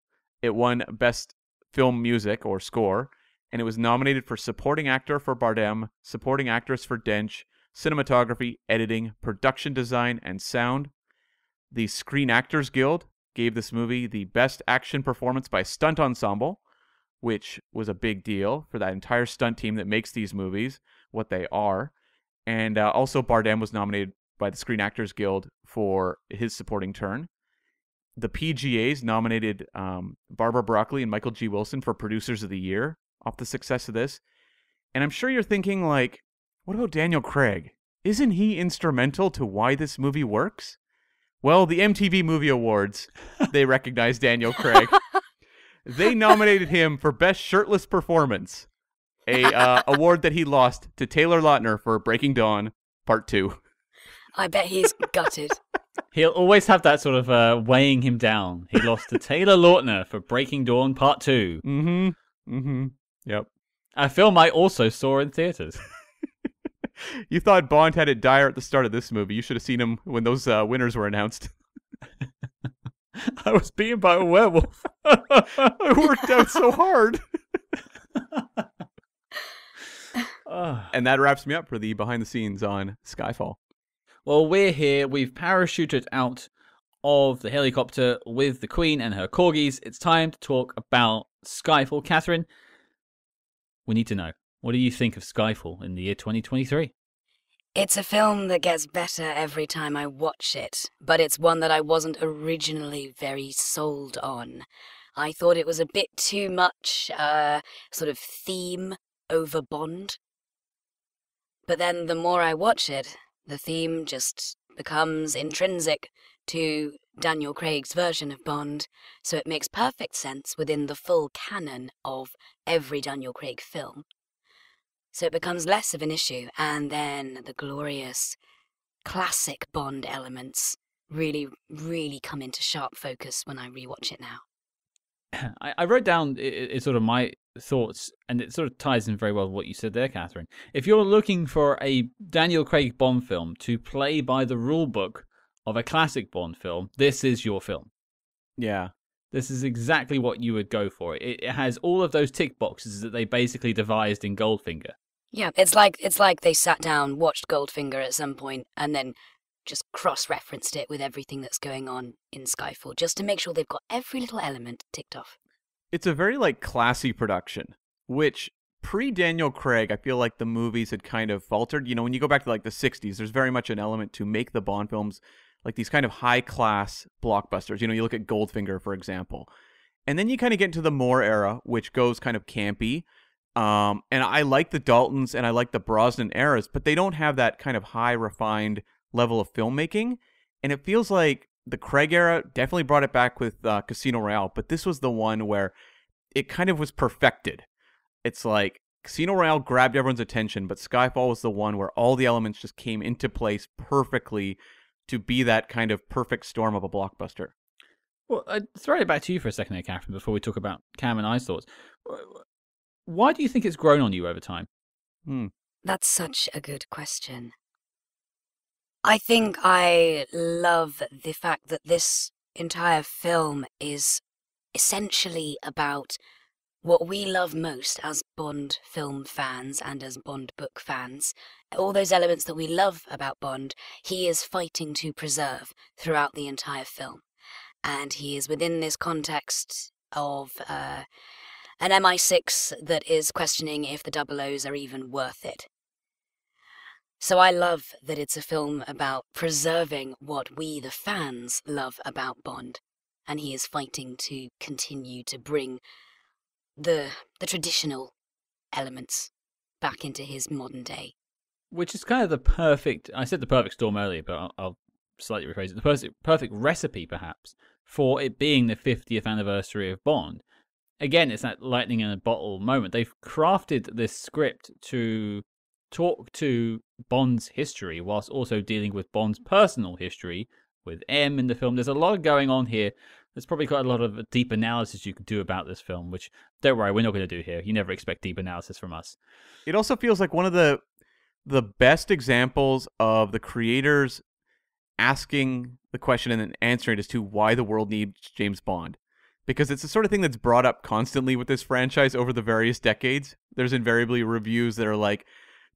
It won Best Film Music or Score, and it was nominated for Supporting Actor for Bardem, Supporting Actress for Dench, Cinematography, Editing, Production Design, and Sound. The Screen Actors Guild gave this movie the Best Action Performance by Stunt Ensemble, which was a big deal for that entire stunt team that makes these movies what they are. And uh, also, Bardem was nominated by the Screen Actors Guild for his supporting turn the PGAs nominated um, Barbara Broccoli and Michael G. Wilson for Producers of the Year off the success of this. And I'm sure you're thinking, like, what about Daniel Craig? Isn't he instrumental to why this movie works? Well, the MTV Movie Awards, they recognized Daniel Craig. they nominated him for Best Shirtless Performance, a uh, award that he lost to Taylor Lautner for Breaking Dawn Part 2. I bet he's gutted. He'll always have that sort of uh, weighing him down. He lost to Taylor Lautner for Breaking Dawn Part Two, Mm-hmm. Mm-hmm. Yep. a film I also saw in theaters. You thought Bond had it dire at the start of this movie. You should have seen him when those uh, winners were announced. I was beaten by a werewolf. I worked out so hard. And that wraps me up for the behind the scenes on Skyfall. Well, we're here. We've parachuted out of the helicopter with the Queen and her corgis. It's time to talk about Skyfall. Kathryn, we need to know. What do you think of Skyfall in the year 2023? It's a film that gets better every time I watch it, but it's one that I wasn't originally very sold on. I thought it was a bit too much, uh, sort of theme over Bond. But then the more I watch it, the theme just becomes intrinsic to Daniel Craig's version of Bond, so it makes perfect sense within the full canon of every Daniel Craig film. So it becomes less of an issue, and then the glorious classic Bond elements really, really come into sharp focus when I rewatch it now. I, I wrote down i i sort of my thoughts, and it sort of ties in very well with what you said there, Kathryn. If you're looking for a Daniel Craig Bond film to play by the rule book of a classic Bond film, this is your film. Yeah. This is exactly what you would go for. It, it has all of those tick boxes that they basically devised in Goldfinger. Yeah, it's like it's like they sat down, watched Goldfinger at some point, and then just cross-referenced it with everything that's going on in Skyfall, just to make sure they've got every little element ticked off. It's a very like classy production, which pre Daniel Craig, I feel like the movies had kind of faltered. You know, when you go back to like the 60s, there's very much an element to make the Bond films like these kind of high class blockbusters. You know, you look at Goldfinger, for example. And then you kind of get into the Moore era, which goes kind of campy. Um, and I like the Daltons and I like the Brosnan eras, but they don't have that kind of high refined level of filmmaking. And it feels like the Craig era definitely brought it back with uh, Casino Royale, but this was the one where it kind of was perfected. It's like Casino Royale grabbed everyone's attention, but Skyfall was the one where all the elements just came into place perfectly to be that kind of perfect storm of a blockbuster. Well, I throw it back to you for a second there, Kathryn, before we talk about Cam and I's thoughts. Why do you think it's grown on you over time? That's such a good question. I think I love the fact that this entire film is essentially about what we love most as Bond film fans and as Bond book fans. All those elements that we love about Bond, he is fighting to preserve throughout the entire film. And he is within this context of uh, an MI6 that is questioning if the double O's are even worth it. So I love that it's a film about preserving what we, the fans, love about Bond. And he is fighting to continue to bring the the traditional elements back into his modern day. Which is kind of the perfect. I said the perfect storm earlier, but I'll, I'll slightly rephrase it. The perfect, perfect recipe, perhaps, for it being the 50th anniversary of Bond. Again, it's that lightning in a bottle moment. They've crafted this script to talk to Bond's history whilst also dealing with Bond's personal history with M in the film. There's a lot going on here there's probably quite a lot of deep analysis you could do about this film, which don't worry, we're not going to do here. You never expect deep analysis from us. It also feels like one of the the best examples of the creators asking the question and then answering it as to why the world needs James Bond. Because it's the sort of thing that's brought up constantly with this franchise over the various decades. There's invariably reviews that are like,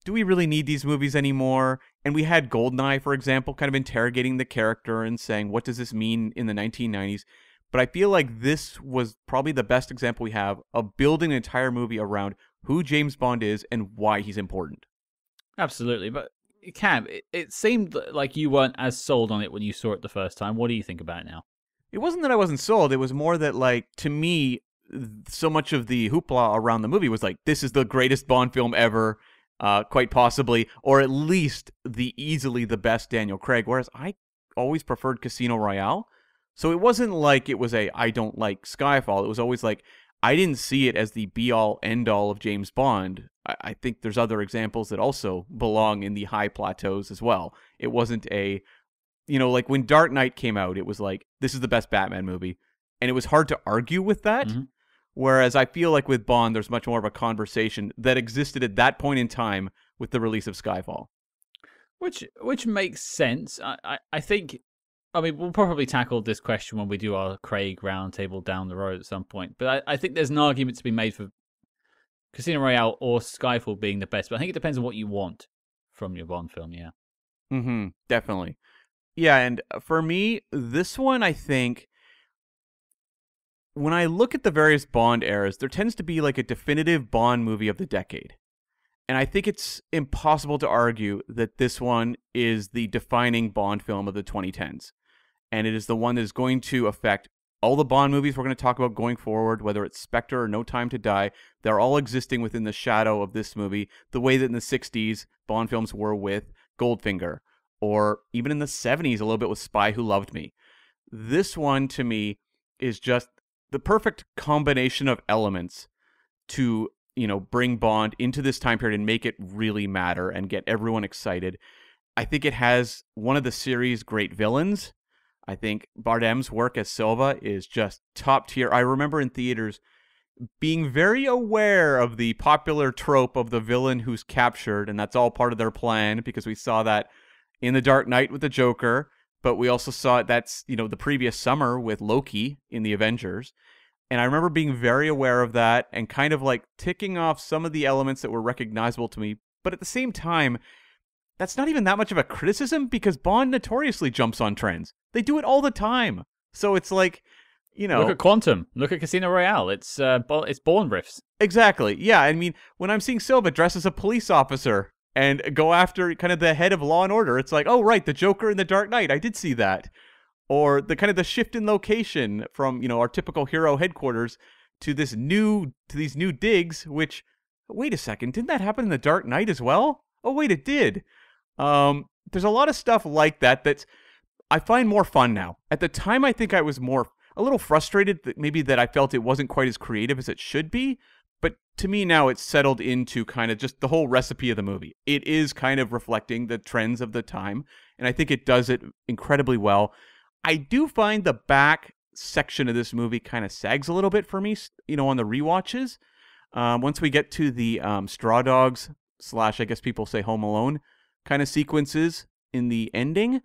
do we really need these movies anymore? And we had Goldeneye, for example, kind of interrogating the character and saying, what does this mean in the 1990s? But I feel like this was probably the best example we have of building an entire movie around who James Bond is and why he's important. Absolutely. But eh, Cam, it, it seemed like you weren't as sold on it when you saw it the first time. What do you think about it now? It wasn't that I wasn't sold. It was more that, like, to me, so much of the hoopla around the movie was like, this is the greatest Bond film ever, uh, quite possibly, or at least the easily the best Daniel Craig. Whereas I always preferred Casino Royale. So it wasn't like it was a I don't like Skyfall. It was always like I didn't see it as the be all end all of James Bond. I, I think there's other examples that also belong in the high plateaus as well. It wasn't a you know, like when Dark Knight came out, it was like, this is the best Batman movie. And it was hard to argue with that. Mm-hmm. Whereas I feel like with Bond, there's much more of a conversation that existed at that point in time with the release of Skyfall. Which which makes sense. I, I, I think I mean, we'll probably tackle this question when we do our Craig roundtable down the road at some point. But I, I, think there's an argument to be made for Casino Royale or Skyfall being the best. But I think it depends on what you want from your Bond film. Yeah. Hmm. Definitely. Yeah, and uh, for me, this one, I think, when I look at the various Bond eras, there tends to be like a definitive Bond movie of the decade. And I think it's impossible to argue that this one is the defining Bond film of the 2010s and it is the one that is going to affect all the Bond movies we're going to talk about going forward, whether it's Spectre or No Time to Die. They're all existing within the shadow of this movie, the way that in the 60s Bond films were with Goldfinger, or even in the 70s a little bit with Spy Who Loved Me. This one, to me, is just the perfect combination of elements to you know bring bond into this time period and make it really matter and get everyone excited. I think it has one of the series great villains. I think Bardem's work as Silva is just top tier. I remember in theaters being very aware of the popular trope of the villain who's captured, and that's all part of their plan because we saw that in The Dark Knight with the Joker, but we also saw it that's, you know, the previous summer with Loki in the Avengers. And I remember being very aware of that and kind of like ticking off some of the elements that were recognizable to me. But at the same time, that's not even that much of a criticism because Bond notoriously jumps on trends. They do it all the time. So it's like, you know, look at Quantum, look at Casino Royale. It's uh, it's Bourne riffs. Exactly. Yeah, I mean, when I'm seeing Silva dress as a police officer and go after kind of the head of Law and Order, it's like, oh right, the Joker in the Dark Knight. I did see that. Or the kind of the shift in location from you know our typical hero headquarters to this new to these new digs. Which, wait a second, didn't that happen in the Dark Knight as well? Oh wait, it did. Um, there's a lot of stuff like that that's I find more fun now. At the time, I think I was more a little frustrated that maybe that I felt it wasn't quite as creative as it should be. To me now, it's settled into kind of just the whole recipe of the movie. It is kind of reflecting the trends of the time, and I think it does it incredibly well. I do find the back section of this movie kind of sags a little bit for me, you know, on the re-watches. Um, once we get to the um, Straw Dogs slash, I guess people say Home Alone kind of sequences in the ending,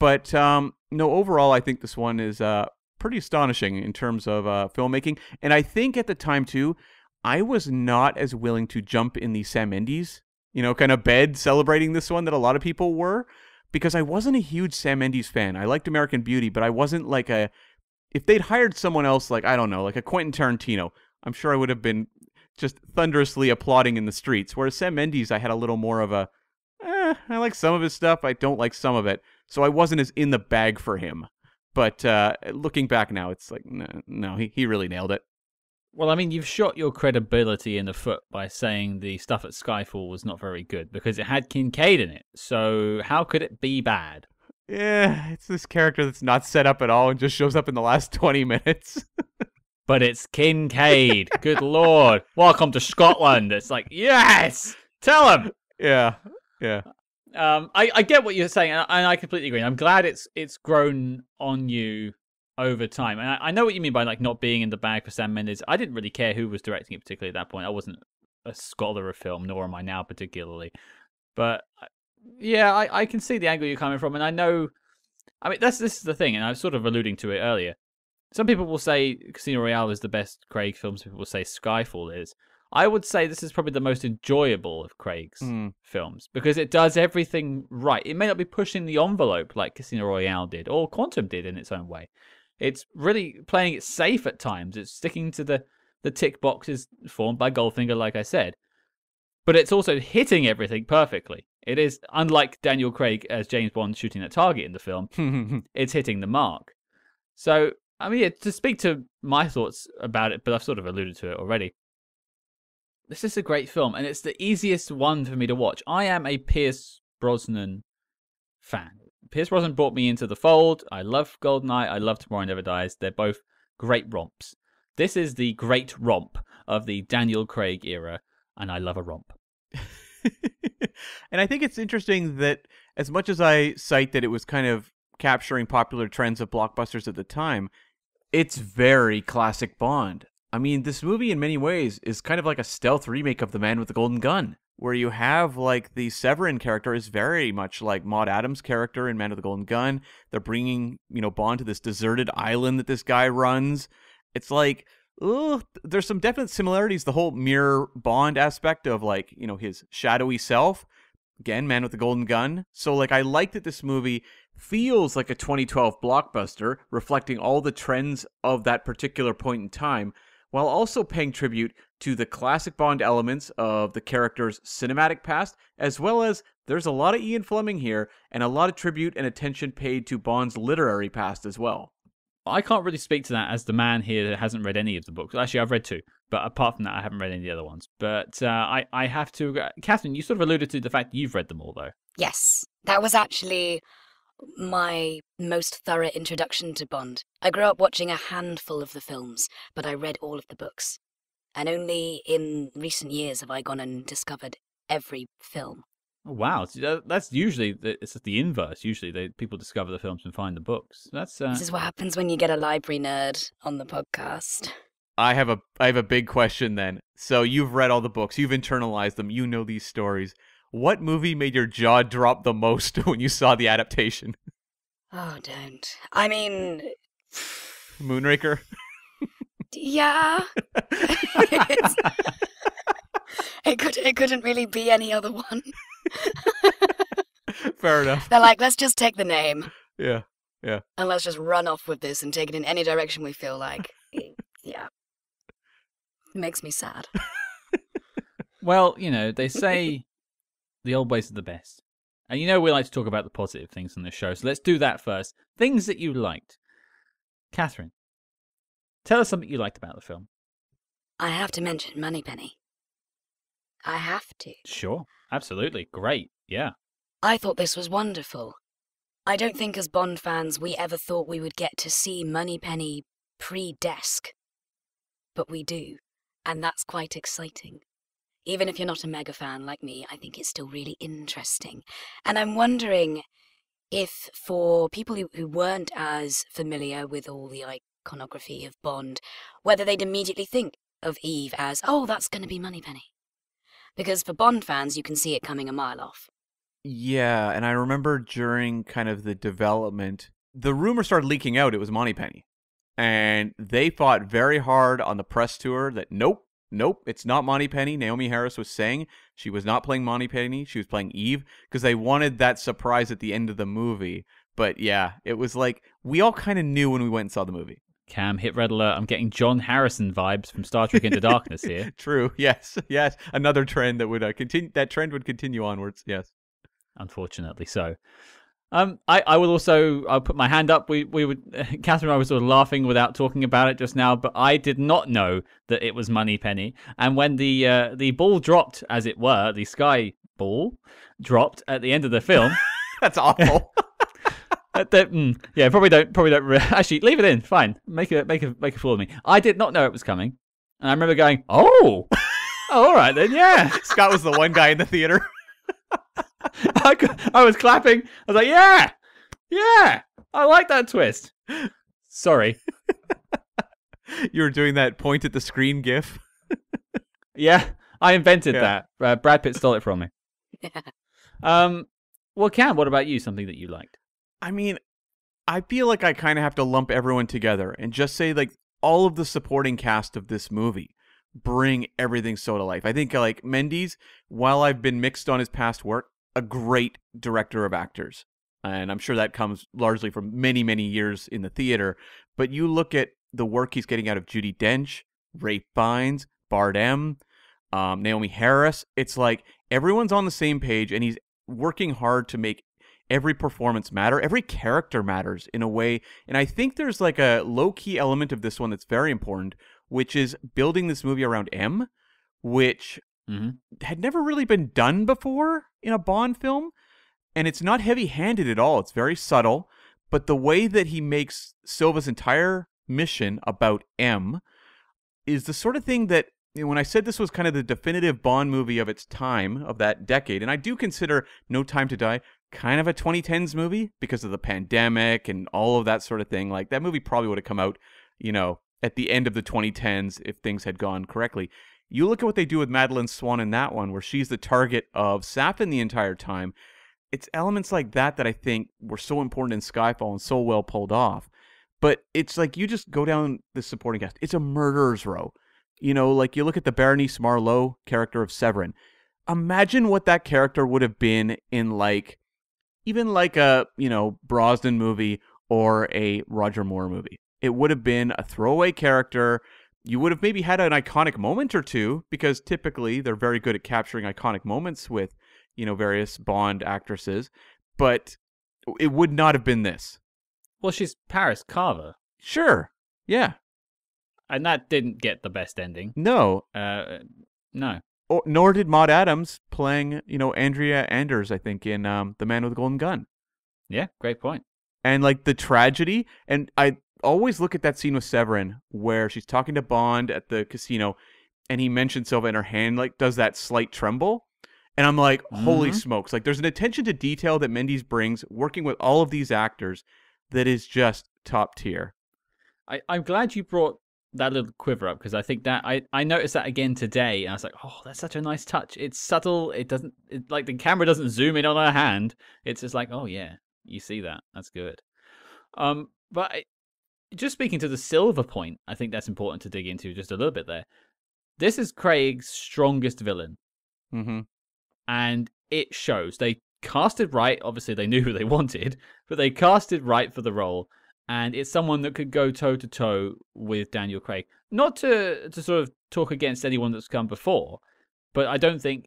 But um, no, overall, I think this one is uh, pretty astonishing in terms of uh, filmmaking. And I think at the time, too, I was not as willing to jump in the Sam Mendes, you know, kind of bed celebrating this one that a lot of people were because I wasn't a huge Sam Mendes fan. I liked American Beauty, but I wasn't like a. If they'd hired someone else, like, I don't know, like a Quentin Tarantino, I'm sure I would have been just thunderously applauding in the streets. Whereas Sam Mendes, I had a little more of a. Eh, I like some of his stuff, I don't like some of it. So I wasn't as in the bag for him. But uh, looking back now, it's like, no, no he, he really nailed it. Well, I mean, you've shot your credibility in the foot by saying the stuff at Skyfall was not very good because it had Kincade in it. So how could it be bad? Yeah, it's this character that's not set up at all and just shows up in the last 20 minutes. but it's Kincade. Good lord. Welcome to Scotland. It's like, yes! Tell him! Yeah, yeah. Um, I, I get what you're saying, and I, completely agree. I'm glad it's it's grown on you over time. And I, I, know what you mean by like not being in the bag for Sam Mendes. I didn't really care who was directing it particularly at that point. I wasn't a scholar of film, nor am I now particularly. But yeah, I, I can see the angle you're coming from, and I know. I mean, that's this is the thing, and I was sort of alluding to it earlier. Some people will say Casino Royale is the best Craig film. Some people will say Skyfall is. I would say this is probably the most enjoyable of Craig's mm. films because it does everything right. It may not be pushing the envelope like Casino Royale did or Quantum did in its own way. It's really playing it safe at times. It's sticking to the, the tick boxes formed by Goldfinger, like I said. But it's also hitting everything perfectly. It is, unlike Daniel Craig as James Bond shooting at target in the film, it's hitting the mark. So, I mean, to speak to my thoughts about it, but I've sort of alluded to it already. This is a great film, and it's the easiest one for me to watch. I am a Pierce Brosnan fan. Pierce Brosnan brought me into the fold. I love Goldeneye. I love Tomorrow Never Dies. They're both great romps. This is the great romp of the Daniel Craig era, and I love a romp. and I think it's interesting that as much as I cite that it was kind of capturing popular trends of blockbusters at the time, it's very classic Bond. I mean, this movie in many ways is kind of like a stealth remake of The Man with the Golden Gun, where you have like the Severine character is very much like Maud Adams' character in Man with the Golden Gun. They're bringing, you know, Bond to this deserted island that this guy runs. It's like, oh, there's some definite similarities. The whole mirror Bond aspect of like, you know, his shadowy self. Again, Man with the Golden Gun. So, like, I like that this movie feels like a 2012 blockbuster, reflecting all the trends of that particular point in time while also paying tribute to the classic Bond elements of the character's cinematic past, as well as there's a lot of Ian Fleming here and a lot of tribute and attention paid to Bond's literary past as well. I can't really speak to that as the man here that hasn't read any of the books. Actually, I've read two, but apart from that, I haven't read any of the other ones. But uh, I, I have to. Uh, Kathryn, you sort of alluded to the fact that you've read them all, though. Yes, that was actually my most thorough introduction to Bond. I grew up watching a handful of the films, but I read all of the books. And only in recent years have I gone and discovered every film. Oh, wow, that's usually the, it's the inverse. Usually, they, people discover the films and find the books. That's uh... this is what happens when you get a library nerd on the podcast. I have a I have a big question then. So you've read all the books, you've internalized them, you know these stories. What movie made your jaw drop the most when you saw the adaptation? Oh, don't. I mean, Moonraker. yeah. it could. It couldn't really be any other one. Fair enough. They're like, let's just take the name. Yeah. Yeah. And let's just run off with this and take it in any direction we feel like. yeah. It makes me sad. well, you know, they say the old ways are the best. And you know we like to talk about the positive things on this show, so let's do that first. Things that you liked. Kathryn, tell us something you liked about the film. I have to mention Moneypenny. I have to. Sure, absolutely. Great, yeah. I thought this was wonderful. I don't think as Bond fans we ever thought we would get to see Moneypenny pre-desk. But we do, and that's quite exciting. Even if you're not a mega fan like me, I think it's still really interesting. And I'm wondering if for people who, who weren't as familiar with all the iconography of Bond, whether they'd immediately think of Eve as, oh, that's going to be Moneypenny. Because for Bond fans, you can see it coming a mile off. Yeah, and I remember during kind of the development, the rumor started leaking out it was Moneypenny. And they fought very hard on the press tour that nope, nope, it's not Moneypenny. Naomie Harris was saying she was not playing Moneypenny, she was playing Eve because they wanted that surprise at the end of the movie. But yeah, it was like we all kind of knew when we went and saw the movie. Cam, hit red alert. I'm getting John Harrison vibes from Star Trek Into Darkness here. True. Yes. Yes. Another trend that would uh, continue. That trend would continue onwards. Yes. Unfortunately, so. Um, I, I will also I'll put my hand up. We we would Kathryn and I were sort of laughing without talking about it just now, but I did not know that it was Moneypenny. And when the uh, the ball dropped, as it were, the sky ball dropped at the end of the film. That's awful. Uh, that- mm, yeah, probably don't. Probably don't. Re- Actually, leave it in. Fine. Make a make a make a fool of me. I did not know it was coming, and I remember going, "Oh, oh all right then, yeah." Scott was the one guy in the theater. I, I was clapping. I was like, "Yeah, yeah, I like that twist." Sorry. you were doing that point at the screen gif. Yeah, I invented Yeah. that. Uh, Brad Pitt stole it from me. Yeah. Um. Well, Cam, what about you? Something that you liked? I mean, I feel like I kind of have to lump everyone together and just say like all of the supporting cast of this movie bring everything so to life. I think like Mendes, while I've been mixed on his past work, a great director of actors. And I'm sure that comes largely from many, many years in the theater. But you look at the work he's getting out of Judi Dench, Ralph Fiennes, Bardem, um, Naomie Harris. It's like everyone's on the same page and he's working hard to make every performance matter. Every character matters in a way. And I think there's like a low key element of this one that's very important, which is building this movie around M, which Mhm. had never really been done before in a Bond film. And it's not heavy handed at all. It's very subtle. But the way that he makes Silva's entire mission about M is the sort of thing that when I said this was kind of the definitive Bond movie of its time, of that decade, and I do consider No Time to Die kind of a 2010s movie because of the pandemic and all of that sort of thing. Like that movie probably would have come out, you know, at the end of the 2010s if things had gone correctly. You look at what they do with Madeleine Swann in that one, where she's the target of Safin the entire time. It's elements like that that I think were so important in Skyfall and so well pulled off. But it's like you just go down the supporting cast. It's a murderer's row. You know, like you look at the Bérénice Marlohe character of Severine. Imagine what that character would have been in like even like a, you know, Brosnan movie or a Roger Moore movie. It would have been a throwaway character. You would have maybe had an iconic moment or two because typically they're very good at capturing iconic moments with, you know, various Bond actresses, but it would not have been this. Well, she's Paris Carver, Sure. Yeah. and that didn't get the best ending. No. Uh, no. Or, nor did Maud Adams playing, you know, Andrea Anders, I think, in um, The Man with the Golden Gun. Yeah, great point. and like the tragedy and i always look at that scene with severine where she's talking to bond at the casino and he mentions silva and her hand like does that slight tremble and i'm like holy Mhm. smokes like there's an attention to detail that mendes brings working with all of these actors that is just top tier I, I'm glad you brought that little quiver up because I think that I, I noticed that again today and I was like, oh, that's such a nice touch. It's subtle. It doesn't it, like the camera doesn't zoom in on her hand. It's just like, oh yeah, you see that. That's good. Um, but I, just speaking to the Silva point, I think that's important to dig into just a little bit there. This is Craig's strongest villain, mm-hmm. and it shows. They casted right. Obviously, they knew who they wanted, but they casted right for the role and it's someone that could go toe to toe with Daniel Craig. Not to to sort of talk against anyone that's come before, but I don't think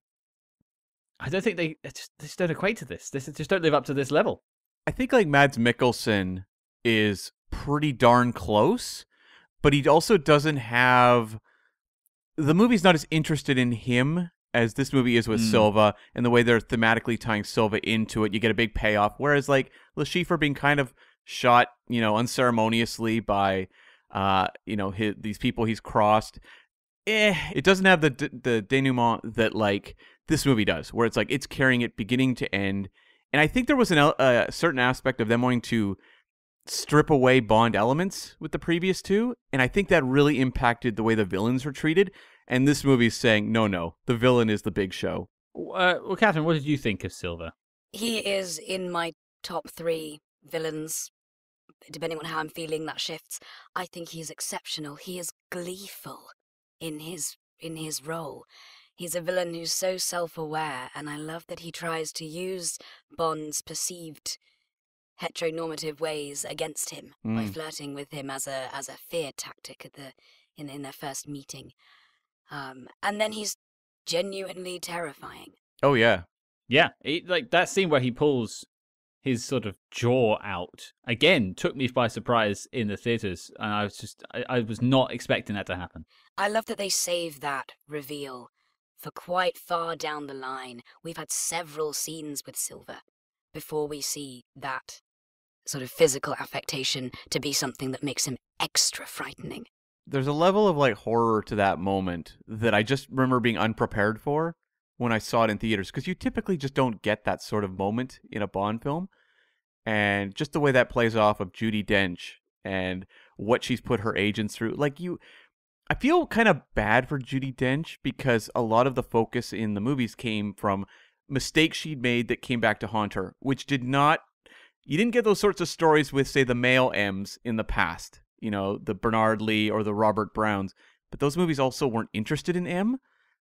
I don't think they they just, they just don't equate to this. They just don't live up to this level. i think like mads mikkelsen is pretty darn close but he also doesn't have the movie's not as interested in him as this movie is with Mm. Silva and the way they're thematically tying Silva into it. You get a big payoff. Whereas like Le Chiffre being kind of shot, you know, unceremoniously by uh, you know, his, these people he's crossed. Eh, it doesn't have the the denouement that like this movie does, where it's like it's carrying it beginning to end. And I think there was an a certain aspect of them wanting to strip away Bond elements with the previous two, and I think that really impacted the way the villains were treated. And this movie's saying, no, no, the villain is the big show. Uh, well, Kathryn, what did you think of Silva? He is in my top three villains. Depending on how I'm feeling, that shifts. I think he's exceptional. He is gleeful in his in his role. He's a villain who's so self-aware, and I love that he tries to use Bond's perceived heteronormative ways against him by Mm. flirting with him as a as a fear tactic at the in in their first meeting. Um, and then he's genuinely terrifying. Oh yeah. Yeah, it, like that scene where he pulls his sort of jaw out again took me by surprise in the theaters, and I was just I, I was not expecting that to happen. I love that they save that reveal for quite far down the line. We've had several scenes with Silva before we see that sort of physical affectation to be something that makes him extra frightening. There's a level of like horror to that moment that I just remember being unprepared for when I saw it in theaters because you typically just don't get that sort of moment in a Bond film. And just the way that plays off of Judi Dench and what she's put her agents through. Like you I feel kind of bad for Judi Dench because a lot of the focus in the movies came from mistakes she'd made that came back to haunt her, which did not you didn't get those sorts of stories with say the male M's in the past, you know, the Bernard Lee or the Robert Browns, but those movies also weren't interested in M,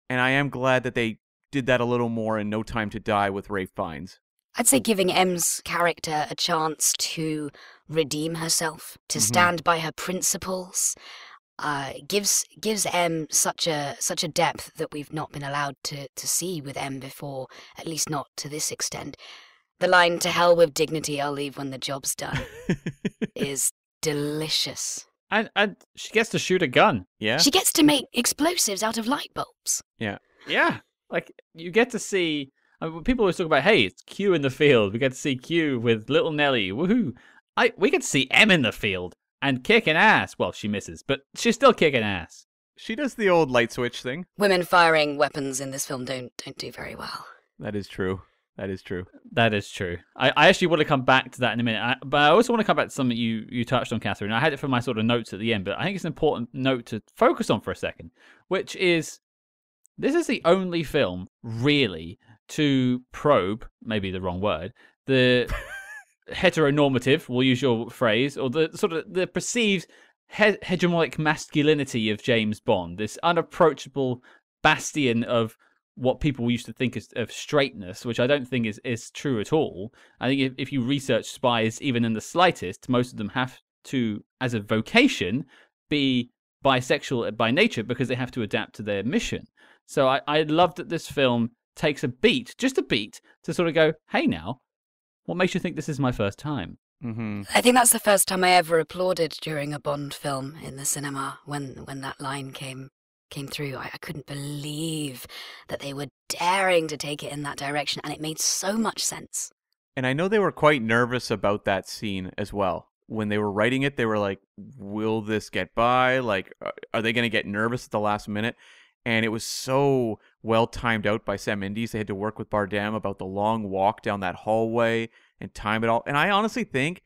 and I am glad that they did that a little more in No Time to Die with Ralph Fiennes. I'd say giving M's character a chance to redeem herself, to Mhm. stand by her principles, uh, gives gives M such a such a depth that we've not been allowed to to see with M before, at least not to this extent. The line "To hell with dignity, I'll leave when the job's done" is delicious. And and she gets to shoot a gun. yeah. She gets to make explosives out of light bulbs. Yeah. Yeah, like you get to see. Uh, I mean, people always talk about, hey, it's Q in the field. We get to see Q with little Nellie. Woohoo! I we get to see M in the field and kicking ass. Well, she misses, but she's still kicking ass. She does the old light switch thing. Women firing weapons in this film don't don't do very well. That is true. That is true. That is true. I, I actually want to come back to that in a minute, I, but I also want to come back to something you, you touched on, Kathryn. I had it for my sort of notes at the end, but I think it's an important note to focus on for a second, which is this is the only film really to probe, maybe the wrong word, the heteronormative, we'll use your phrase, or the sort of the perceived he- hegemonic masculinity of James Bond, this unapproachable bastion of what people used to think is, of straightness, which I don't think is, is true at all. I think if, if you research spies, even in the slightest, most of them have to, as a vocation, be bisexual by nature because they have to adapt to their mission. So I, I love that this film takes a beat, just a beat, to sort of go, hey now, what makes you think this is my first time? Mm-hmm. I think that's the first time I ever applauded during a Bond film in the cinema when when that line came came through. I, I couldn't believe that they were daring to take it in that direction, and it made so much sense. And I know they were quite nervous about that scene as well. When they were writing it, they were like, "Will this get by? Like, are they going to get nervous at the last minute?" And it was so well timed out by Sam Mendes. They had to work with Bardem about the long walk down that hallway and time it all. And I honestly think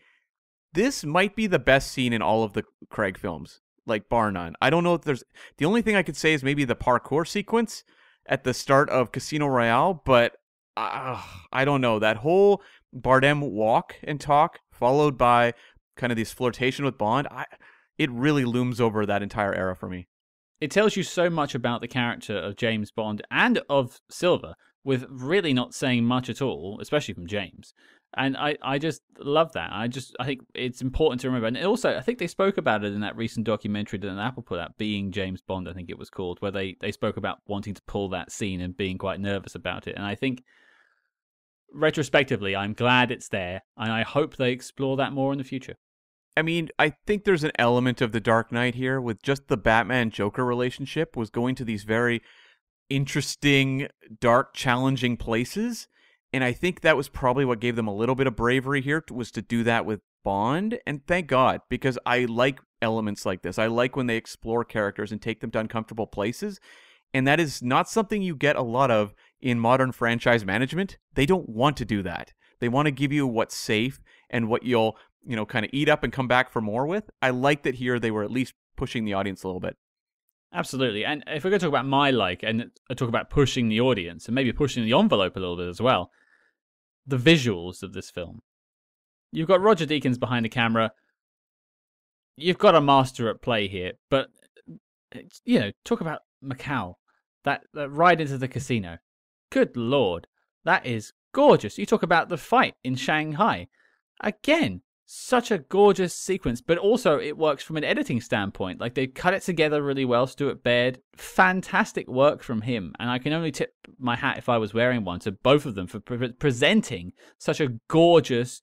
this might be the best scene in all of the Craig films, like bar none. I don't know if there's the only thing I could say is maybe the parkour sequence at the start of Casino Royale, but uh, I don't know that whole Bardem walk and talk followed by kind of this flirtation with Bond. I it really looms over that entire era for me. It tells you so much about the character of James Bond and of Silva with really not saying much at all, especially from James. And I, I just love that. I just I think it's important to remember. And also, I think they spoke about it in that recent documentary that Apple put out, Being James Bond, I think it was called, where they, they spoke about wanting to pull that scene and being quite nervous about it. And I think retrospectively, I'm glad it's there, and I hope they explore that more in the future. I mean, I think there's an element of the Dark Knight here with just the Batman Joker relationship was going to these very interesting, dark, challenging places. And I think that was probably what gave them a little bit of bravery here was to do that with Bond. And thank God, because I like elements like this. I like when they explore characters and take them to uncomfortable places. And that is not something you get a lot of in modern franchise management. They don't want to do that. They want to give you what's safe and what you'll, you know, kind of eat up and come back for more with. I like that here they were at least pushing the audience a little bit. Absolutely. And if we're going to talk about my like and uh, talk about pushing the audience and maybe pushing the envelope a little bit as well, the visuals of this film. You've got Roger Deakins behind the camera. You've got a master at play here, but uh, you know, talk about Macau, that, that ride into the casino. Good lord, that is gorgeous. You talk about the fight in Shanghai. Again, such a gorgeous sequence, but also it works from an editing standpoint. Like they cut it together really well. Stuart Baird, fantastic work from him, and I can only tip my hat if I was wearing one to both of them for pre- presenting such a gorgeous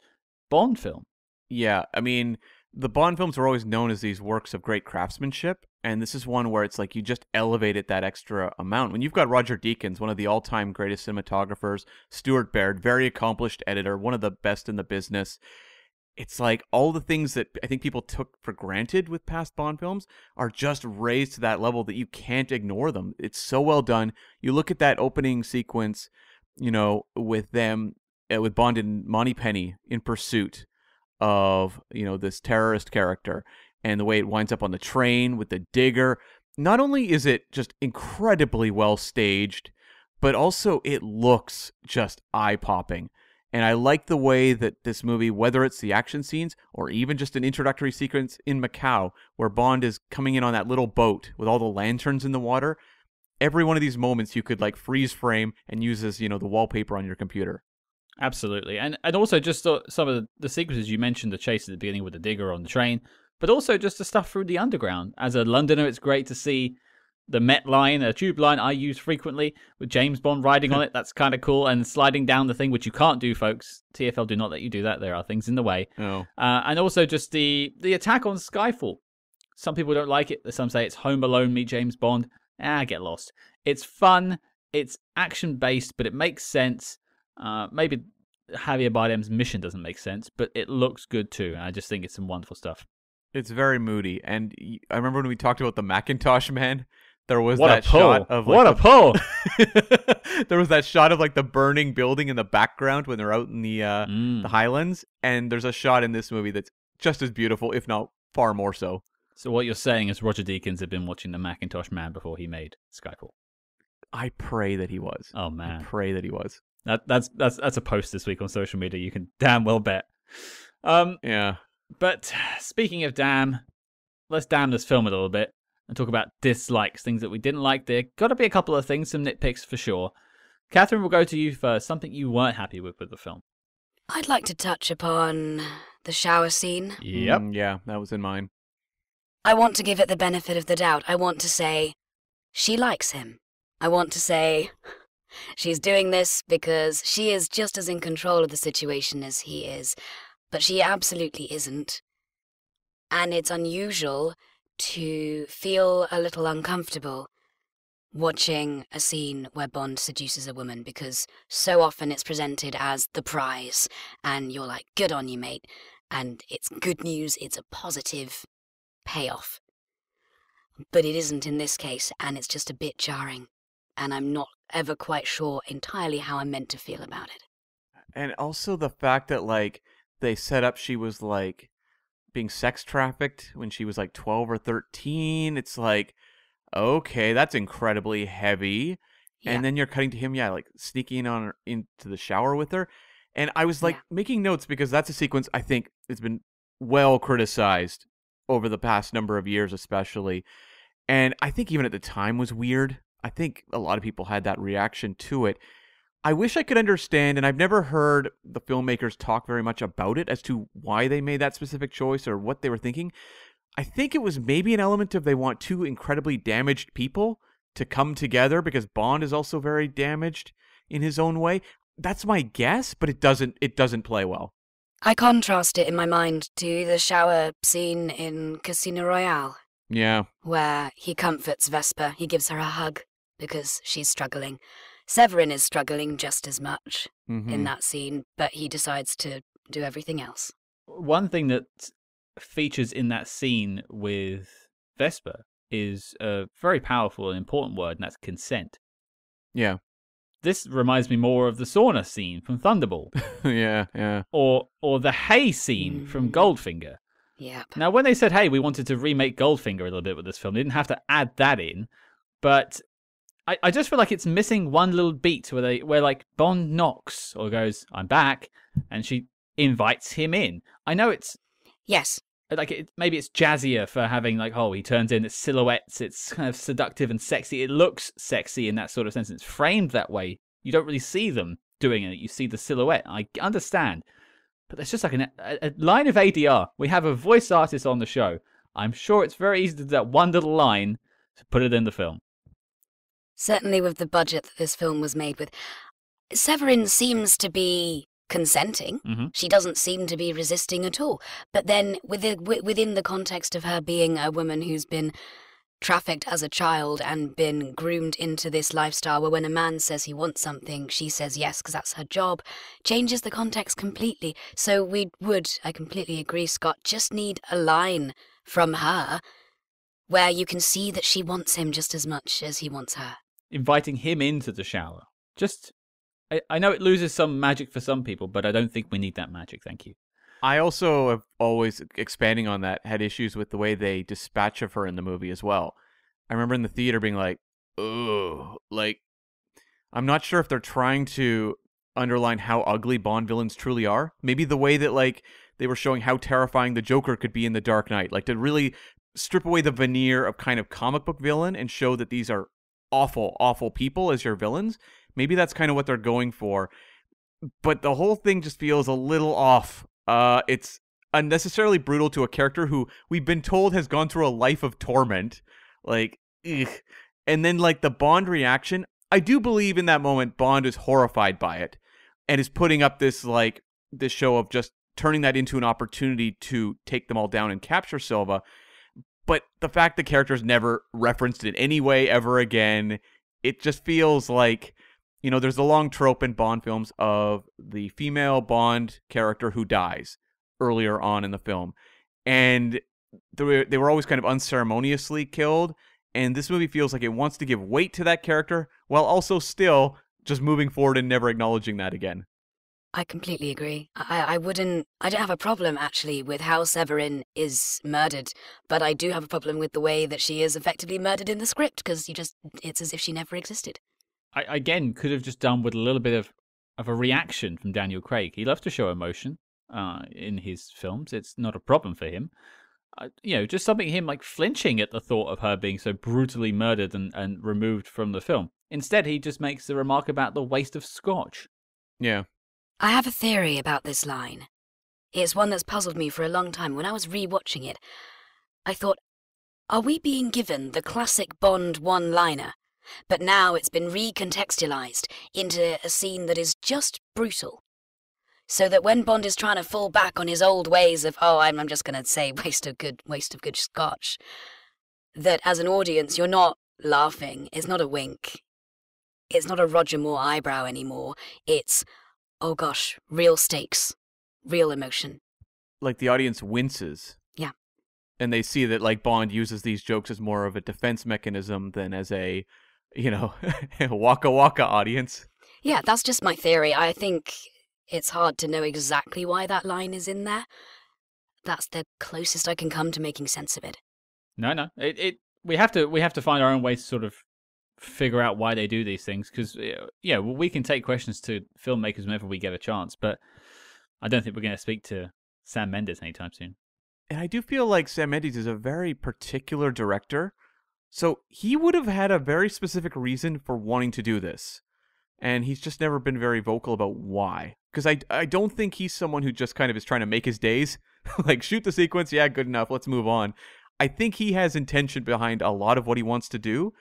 Bond film. Yeah, I mean, the Bond films are always known as these works of great craftsmanship, and this is one where it's like you just elevate it that extra amount. When you've got Roger Deakins, one of the all-time greatest cinematographers, Stuart Baird, very accomplished editor, one of the best in the business. It's like all the things that I think people took for granted with past Bond films are just raised to that level that you can't ignore them. It's so well done. You look at that opening sequence, you know, with them, uh, with Bond and Moneypenny in pursuit of you know this terrorist character and the way it winds up on the train with the digger not only is it just incredibly well staged but also it looks just eye popping and i like the way that this movie whether it's the action scenes or even just an introductory sequence in macau where bond is coming in on that little boat with all the lanterns in the water every one of these moments you could like freeze frame and use as you know the wallpaper on your computer Absolutely, and and also just some of the, the sequences you mentioned, the chase at the beginning with the digger on the train, but also just the stuff through the underground. As a Londoner, it's great to see the Met line, a tube line I use frequently with James Bond riding on it. That's kind of cool, and sliding down the thing, which you can't do, folks. TFL do not let you do that. There are things in the way, oh uh, and also just the the attack on Skyfall. Some people don't like it. Some say it's Home Alone meet James Bond. Ah, get lost. It's fun. It's action based, but it makes sense. Uh, maybe Javier Bardem's mission doesn't make sense, but it looks good too. And I just think it's some wonderful stuff. It's very moody, and I remember when we talked about the Mackintosh Man. There was What a that pull! shot of like, what a pull! there was that shot of like the burning building in the background when they're out in the uh, Mm. the Highlands, and there's a shot in this movie that's just as beautiful, if not far more so. So what you're saying is Roger Deakins had been watching the Mackintosh Man before he made Skyfall. I pray that he was. Oh I man, pray that he was. that that's that's that's a post this week on social media. You can damn well bet. Um, Yeah. But speaking of damn, let's damn this film a little bit and talk about dislikes, things that we didn't like. There got to be a couple of things, some nitpicks for sure. Kathryn, we'll go to you first. Something you weren't happy with with the film. I'd like to touch upon the shower scene. Yep. Mm, yeah, that was in mine. I want to give it the benefit of the doubt. I want to say she likes him. I want to say she's doing this because she is just as in control of the situation as he is, but she absolutely isn't. And it's unusual to feel a little uncomfortable watching a scene where Bond seduces a woman because so often it's presented as the prize, and you're like, good on you, mate. And it's good news, it's a positive payoff. But it isn't in this case, and it's just a bit jarring. And I'm not ever quite sure entirely how I'm meant to feel about it. And also the fact that like they set up she was like being sex trafficked when she was like 12 or 13. It's like okay, that's incredibly heavy. Yeah. And then you're cutting to him yeah, like sneaking on her into the shower with her. And I was like Yeah. making notes because that's a sequence I think has been well criticized over the past number of years especially. And I think even at the time was weird. I think a lot of people had that reaction to it. I wish I could understand, and I've never heard the filmmakers talk very much about it as to why they made that specific choice or what they were thinking. I think it was maybe an element of they want two incredibly damaged people to come together because Bond is also very damaged in his own way. That's my guess, but it doesn't it doesn't play well. I contrast it in my mind to the shower scene in Casino Royale, Yeah. where he comforts Vesper. He gives her a hug because she's struggling. Severine is struggling just as much Mhm. in that scene, but he decides to do everything else. One thing that features in that scene with Vesper is a very powerful and important word, and that's consent. Yeah. This reminds me more of the sauna scene from Thunderball, yeah, yeah. or or the hay scene from Mm. Goldfinger. Yep. Now, when they said, "Hey, we wanted to remake Goldfinger a little bit with this film," they didn't have to add that in, but I, I just feel like it's missing one little beat where they where like Bond knocks or goes, "I'm back," and she invites him in. I know it's Yes. like it, maybe it's jazzier for having like oh he turns in it's silhouettes it's kind of seductive and sexy it looks sexy in that sort of sense it's framed that way you don't really see them doing it you see the silhouette i understand but there's just like an, a, a line of adr we have a voice artist on the show i'm sure it's very easy to do that one little line to put it in the film Certainly with the budget that this film was made with. Severine seems to be consenting. Mhm. She doesn't seem to be resisting at all. But then within, within the context of her being a woman who's been trafficked as a child and been groomed into this lifestyle where when a man says he wants something, she says yes because that's her job, changes the context completely. So we would, I completely agree, Scott, just need a line from her where you can see that she wants him just as much as he wants her. Inviting him into the shower just I, I know it loses some magic for some people but i don't think we need that magic thank you I also have always expanding on that had issues with the way they dispatch of her in the movie as well. I remember in the theater being like, "Oh, like I'm not sure if they're trying to underline how ugly Bond villains truly are. Maybe the way that like they were showing how terrifying the Joker could be in The Dark Knight, like to really strip away the veneer of kind of comic book villain and show that these are awful, awful people as your villains. Maybe that's kind of what they're going for. But the whole thing just feels a little off. Uh, it's unnecessarily brutal to a character who we've been told has gone through a life of torment. Like, ugh. and then like the Bond reaction. I do believe in that moment Bond is horrified by it and is putting up this like this show of just turning that into an opportunity to take them all down and capture Silva. But the fact the character's never referenced in any way ever again, it just feels like you know, there's a long trope in Bond films of the female Bond character who dies earlier on in the film. And they were, they were always kind of unceremoniously killed. And this movie feels like it wants to give weight to that character while also still just moving forward and never acknowledging that again. I completely agree. I, I wouldn't. I don't have a problem actually with how Severine is murdered, but I do have a problem with the way that she is effectively murdered in the script because you just. It's as if she never existed. I again could have just done with a little bit of of a reaction from Daniel Craig. He loves to show emotion uh, in his films. It's not a problem for him. Uh, you know, just something him like flinching at the thought of her being so brutally murdered and, and removed from the film. Instead, he just makes the remark about the waste of scotch. Yeah. I have a theory about this line. It's one that's puzzled me for a long time. When I was re-watching it, I thought, are we being given the classic Bond one-liner? But now it's been recontextualized into a scene that is just brutal. So that when Bond is trying to fall back on his old ways of, oh, I'm, I'm just going to say waste of good, waste of good scotch, that as an audience you're not laughing. It's not a wink. It's not a Roger Moore eyebrow anymore. It's, oh gosh, real stakes, real emotion. Like the audience winces. Yeah. And they see that like Bond uses these jokes as more of a defense mechanism than as a, you know, waka waka audience. Yeah, that's just my theory. I think it's hard to know exactly why that line is in there. That's the closest I can come to making sense of it. No, no, it, it we have to we have to find our own way to sort of figure out why they do these things because yeah, we can take questions to filmmakers whenever we get a chance, but I don't think we're going to speak to Sam Mendes anytime soon. And I do feel like Sam Mendes is a very particular director. So he would have had a very specific reason for wanting to do this. And he's just never been very vocal about why. Because I, I don't think he's someone who just kind of is trying to make his days. like, shoot the sequence, yeah, good enough, let's move on. I think he has intention behind a lot of what he wants to do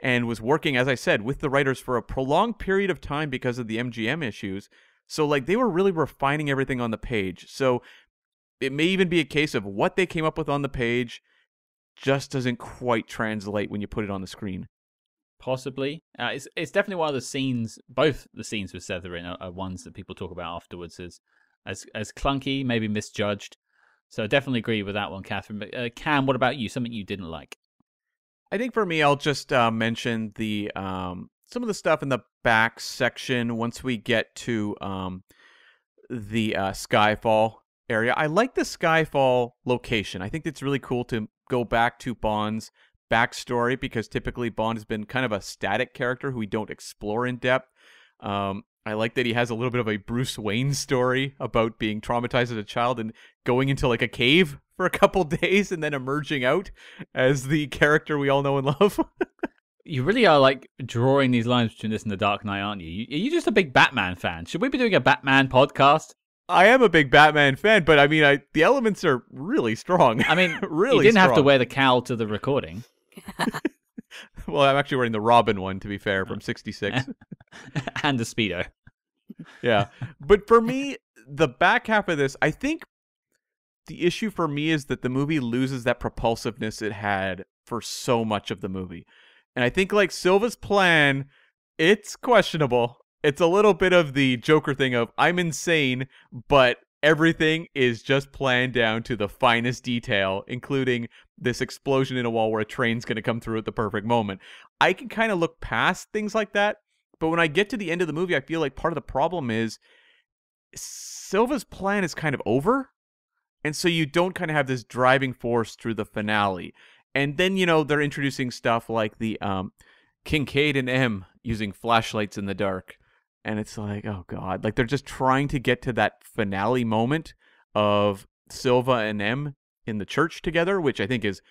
and was working, as I said, with the writers for a prolonged period of time because of the MGM issues. So, like, they were really refining everything on the page. So, it may even be a case of what they came up with on the page just doesn't quite translate when you put it on the screen. Possibly, uh, it's it's definitely one of the scenes. Both the scenes with Severine are, are ones that people talk about afterwards as as as clunky, maybe misjudged. So I definitely agree with that one, Kathryn. But uh, Cam, what about you? Something you didn't like? I think for me, I'll just uh, mention the um, some of the stuff in the back section once we get to um, the uh, Skyfall area. I like the Skyfall location. I think it's really cool to go back to Bond's backstory because typically Bond has been kind of a static character who we don't explore in depth. Um, I like that he has a little bit of a Bruce Wayne story about being traumatized as a child and going into like a cave for a couple days and then emerging out as the character we all know and love. You really are like drawing these lines between this and The Dark Knight, aren't you? you? Are you just a big Batman fan? Should we be doing a Batman podcast? I am a big Batman fan, but I mean, I, the elements are really strong. I mean, really, you didn't have to wear the cowl to the recording. Well, I'm actually wearing the Robin one, to be fair, from '66. and the speedo. yeah, but for me, the back half of this, I think the issue for me is that the movie loses that propulsiveness it had for so much of the movie, and I think like Silva's plan, it's questionable. It's a little bit of the Joker thing of I'm insane, but everything is just planned down to the finest detail, including this explosion in a wall where a train's going to come through at the perfect moment. I can kind of look past things like that, but when I get to the end of the movie, I feel like part of the problem is Silva's plan is kind of over. And so you don't kind of have this driving force through the finale. And then, you know, they're introducing stuff like the um, Kincade and M using flashlights in the dark. And it's like, oh God. Like they're just trying to get to that finale moment of Silva and M in the church together, which I think is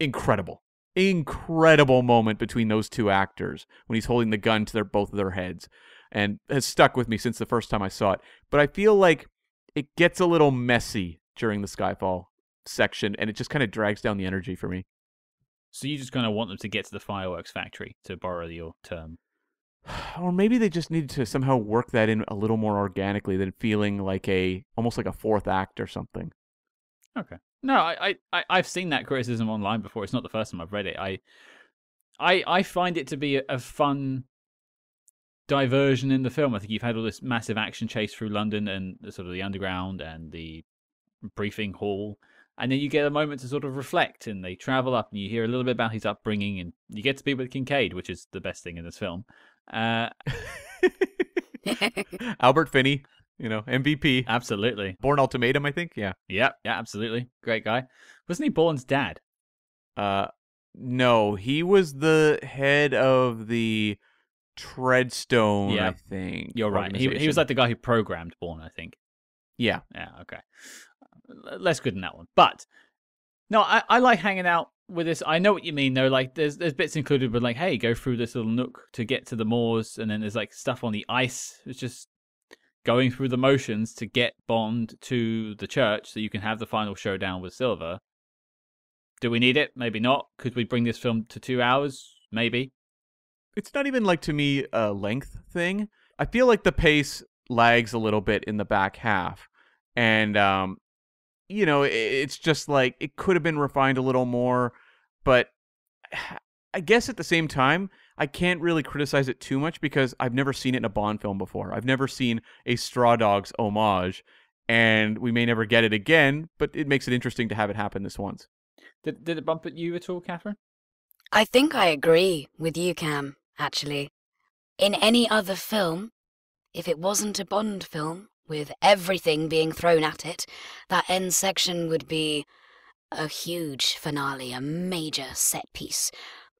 incredible. Incredible moment between those two actors when he's holding the gun to their both of their heads and has stuck with me since the first time I saw it. But I feel like it gets a little messy during the Skyfall section and it just kind of drags down the energy for me. So you just kind of want them to get to the fireworks factory, to borrow your term. Or maybe they just needed to somehow work that in a little more organically than feeling like a almost like a fourth act or something. Okay. No, I, I, I've seen that criticism online before. It's not the first time I've read it. I, I, I find it to be a, a fun diversion in the film. I think you've had all this massive action chase through London and the, sort of the underground and the briefing hall, and then you get a moment to sort of reflect. And they travel up, and you hear a little bit about his upbringing, and you get to be with Kincade, which is the best thing in this film. Uh, Albert Finney, you know, MVP. absolutely. Bourne Ultimatum, I think. Yeah. Yeah, yeah, absolutely. Great guy. Wasn't he Bourne's dad? Uh no, he was the head of the Treadstone, Yeah. I think. You're right. He, he was like the guy who programmed Bourne, I think. Yeah. Yeah, okay. Less good than that one. But no, I, I like hanging out with this. I know what you mean though. Like there's there's bits included with like, hey, go through this little nook to get to the moors, and then there's like stuff on the ice. It's just going through the motions to get Bond to the church so you can have the final showdown with Silva. Do we need it? Maybe not. Could we bring this film to two hours? Maybe. It's not even like to me a length thing. I feel like the pace lags a little bit in the back half. And um you know, it's just like it could have been refined a little more, but I guess at the same time, I can't really criticize it too much because I've never seen it in a Bond film before. I've never seen a Straw Dogs homage, and we may never get it again, but it makes it interesting to have it happen this once. Did did it bump at you at all, Kathryn? I think I agree with you, Cam, actually. In any other film, if it wasn't a Bond film, with everything being thrown at it, that end section would be a huge finale, a major set piece.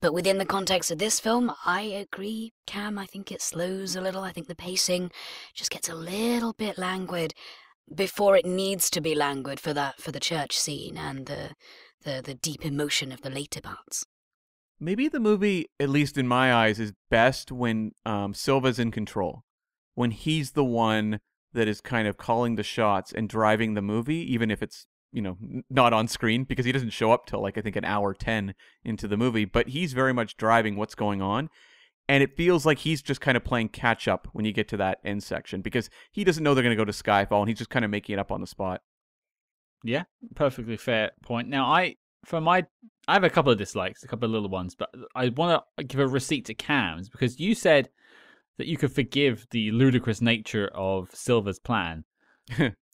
But within the context of this film, I agree, Cam. I think it slows a little. I think the pacing just gets a little bit languid before it needs to be languid for that for the church scene and the the, the deep emotion of the later parts. Maybe the movie, at least in my eyes, is best when um, Silva's in control. When he's the one that is kind of calling the shots and driving the movie, even if it's you know not on screen because he doesn't show up till like I think an hour ten into the movie, but he's very much driving what's going on. And it feels like he's just kind of playing catch up when you get to that end section because he doesn't know they're going to go to Skyfall and he's just kind of making it up on the spot. Yeah, perfectly fair point. Now, I for my I have a couple of dislikes, a couple of little ones, but I want to give a receipt to Cams because you said that you could forgive the ludicrous nature of Silva's plan.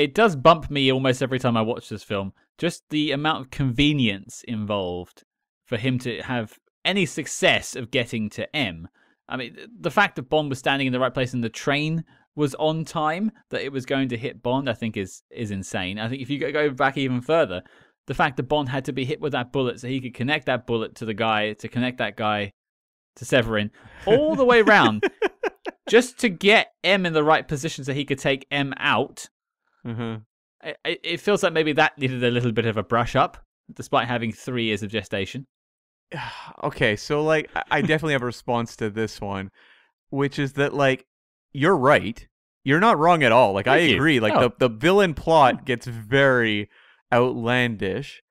it does bump me almost every time I watch this film. Just the amount of convenience involved for him to have any success of getting to M. I mean, the fact that Bond was standing in the right place and the train was on time, that it was going to hit Bond, I think is is insane. I think if you go- go back even further, the fact that Bond had to be hit with that bullet so he could connect that bullet to the guy, to connect that guy to Severine, all the way around, just to get M in the right position so he could take M out. Uh-huh. It, it feels like maybe that needed a little bit of a brush up, despite having three years of gestation. okay, so like I- definitely have a response to this one, which is that like you're right. You're not wrong at all. Like I you. agree. Like Oh. the the villain plot gets very outlandish.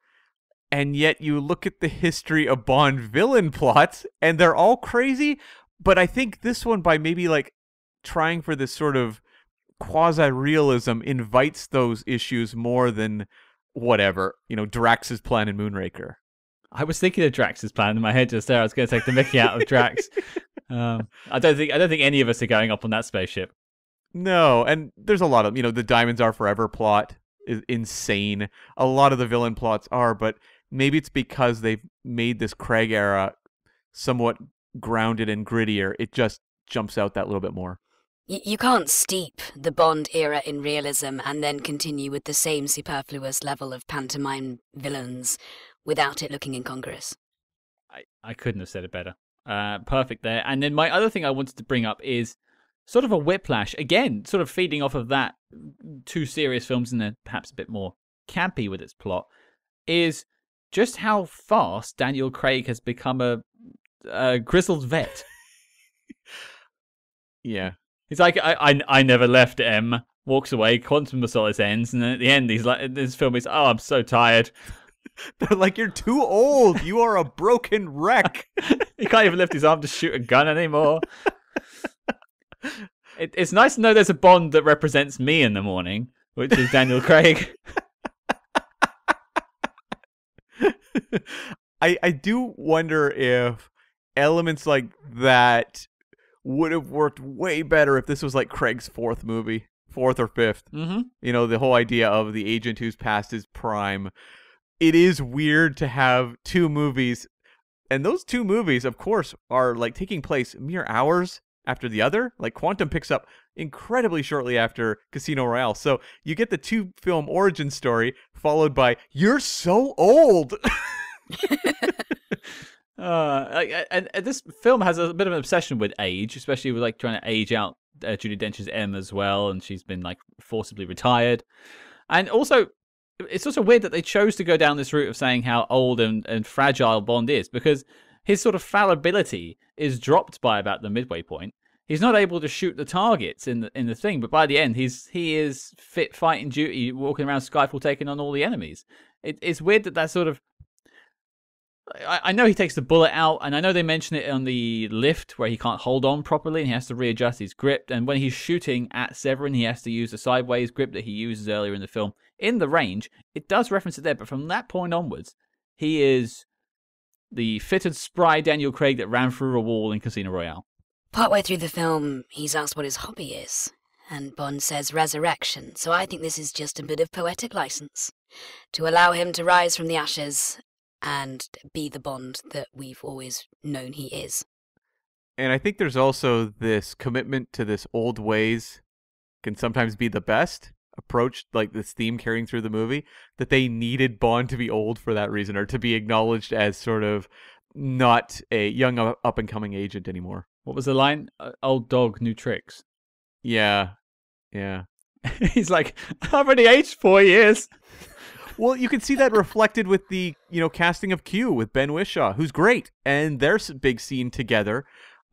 And yet you look at the history of Bond villain plots and they're all crazy, but I think this one by maybe like trying for this sort of quasi-realism invites those issues more than whatever, you know, Drax's plan in Moonraker. I was thinking of Drax's plan in my head just there. I was going to take the Mickey out of Drax. Um, I don't think I don't think any of us are going up on that spaceship. No, and there's a lot of you know the diamonds are forever plot is insane. A lot of the villain plots are, but maybe it's because they've made this Craig era somewhat grounded and grittier. It just jumps out that little bit more. Y- you can't steep the Bond era in realism and then continue with the same superfluous level of pantomime villains without it looking incongruous. I, I couldn't have said it better. Uh, perfect there. And then my other thing I wanted to bring up is sort of a whiplash. Again, sort of feeding off of that two serious films and then perhaps a bit more campy with its plot, is just how fast Daniel Craig has become a, a grizzled vet. Yeah, He's like, I, I, I never left M. Walks away, Quantum of Solace ends, and then at the end, he's like, this film is, oh, I'm so tired. they're like you're too old. You are a broken wreck. he can't even lift his arm to shoot a gun anymore. it, it's nice to know there's a Bond that represents me in the morning, which is Daniel Craig. I I do wonder if elements like that would have worked way better if this was like Craig's fourth movie, fourth or fifth. hmm You know, the whole idea of the agent who's past his prime. It is weird to have two movies, and those two movies, of course, are like taking place mere hours after the other. Like Quantum picks up incredibly shortly after Casino Royale. So you get the two film origin story followed by "You're so old." Uh, like, and, and this film has a bit of an obsession with age, especially with like trying to age out uh, Judi Dench's M as well, and she's been like forcibly retired. And also, it's also weird that they chose to go down this route of saying how old and, and fragile Bond is, because his sort of fallibility is dropped by about the midway point. He's not able to shoot the targets in the in the thing, but by the end, he's he is fit fighting duty, walking around Skyfall, taking on all the enemies. It, it's weird that that sort of I, I know he takes the bullet out, and I know they mention it on the lift where he can't hold on properly and he has to readjust his grip. And when he's shooting at Severine, he has to use the sideways grip that he uses earlier in the film. In the range, it does reference it there, but from that point onwards, he is the fit and spry Daniel Craig that ran through a wall in Casino Royale. Partway through the film, he's asked what his hobby is, and Bond says resurrection, so I think this is just a bit of poetic license to allow him to rise from the ashes and be the Bond that we've always known he is. and I think there's also this commitment to this old ways can sometimes be the best approach, like this theme carrying through the movie, that they needed Bond to be old for that reason, or to be acknowledged as sort of not a young up and coming agent anymore. What was the line? Uh, Old dog, new tricks. Yeah, yeah. he's like, I've already aged four years. Well, you can see that reflected with the you know casting of Q with Ben Whishaw, who's great, and their big scene together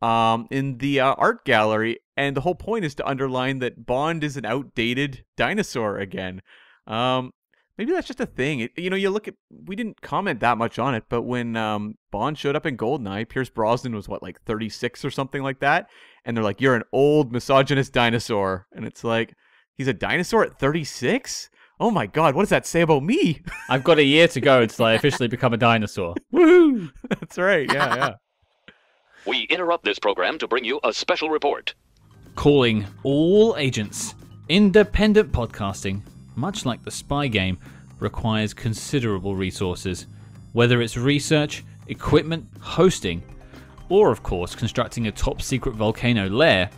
um, in the uh, art gallery. And the whole point is to underline that Bond is an outdated dinosaur again. Um, maybe that's just a thing. It, you know, you look at we didn't comment that much on it, but when um, Bond showed up in Goldeneye, Pierce Brosnan was what like 36 or something like that, and they're like, "You're an old misogynist dinosaur," and it's like he's a dinosaur at 36 oh my god, what does that say about me? I've got a year to go until I officially become a dinosaur. Woohoo! That's right. Yeah, yeah. We interrupt this program to bring you a special report. Calling all agents. Independent podcasting, much like the spy game, requires considerable resources, whether it's research, equipment, hosting, or of course constructing a top secret volcano lair.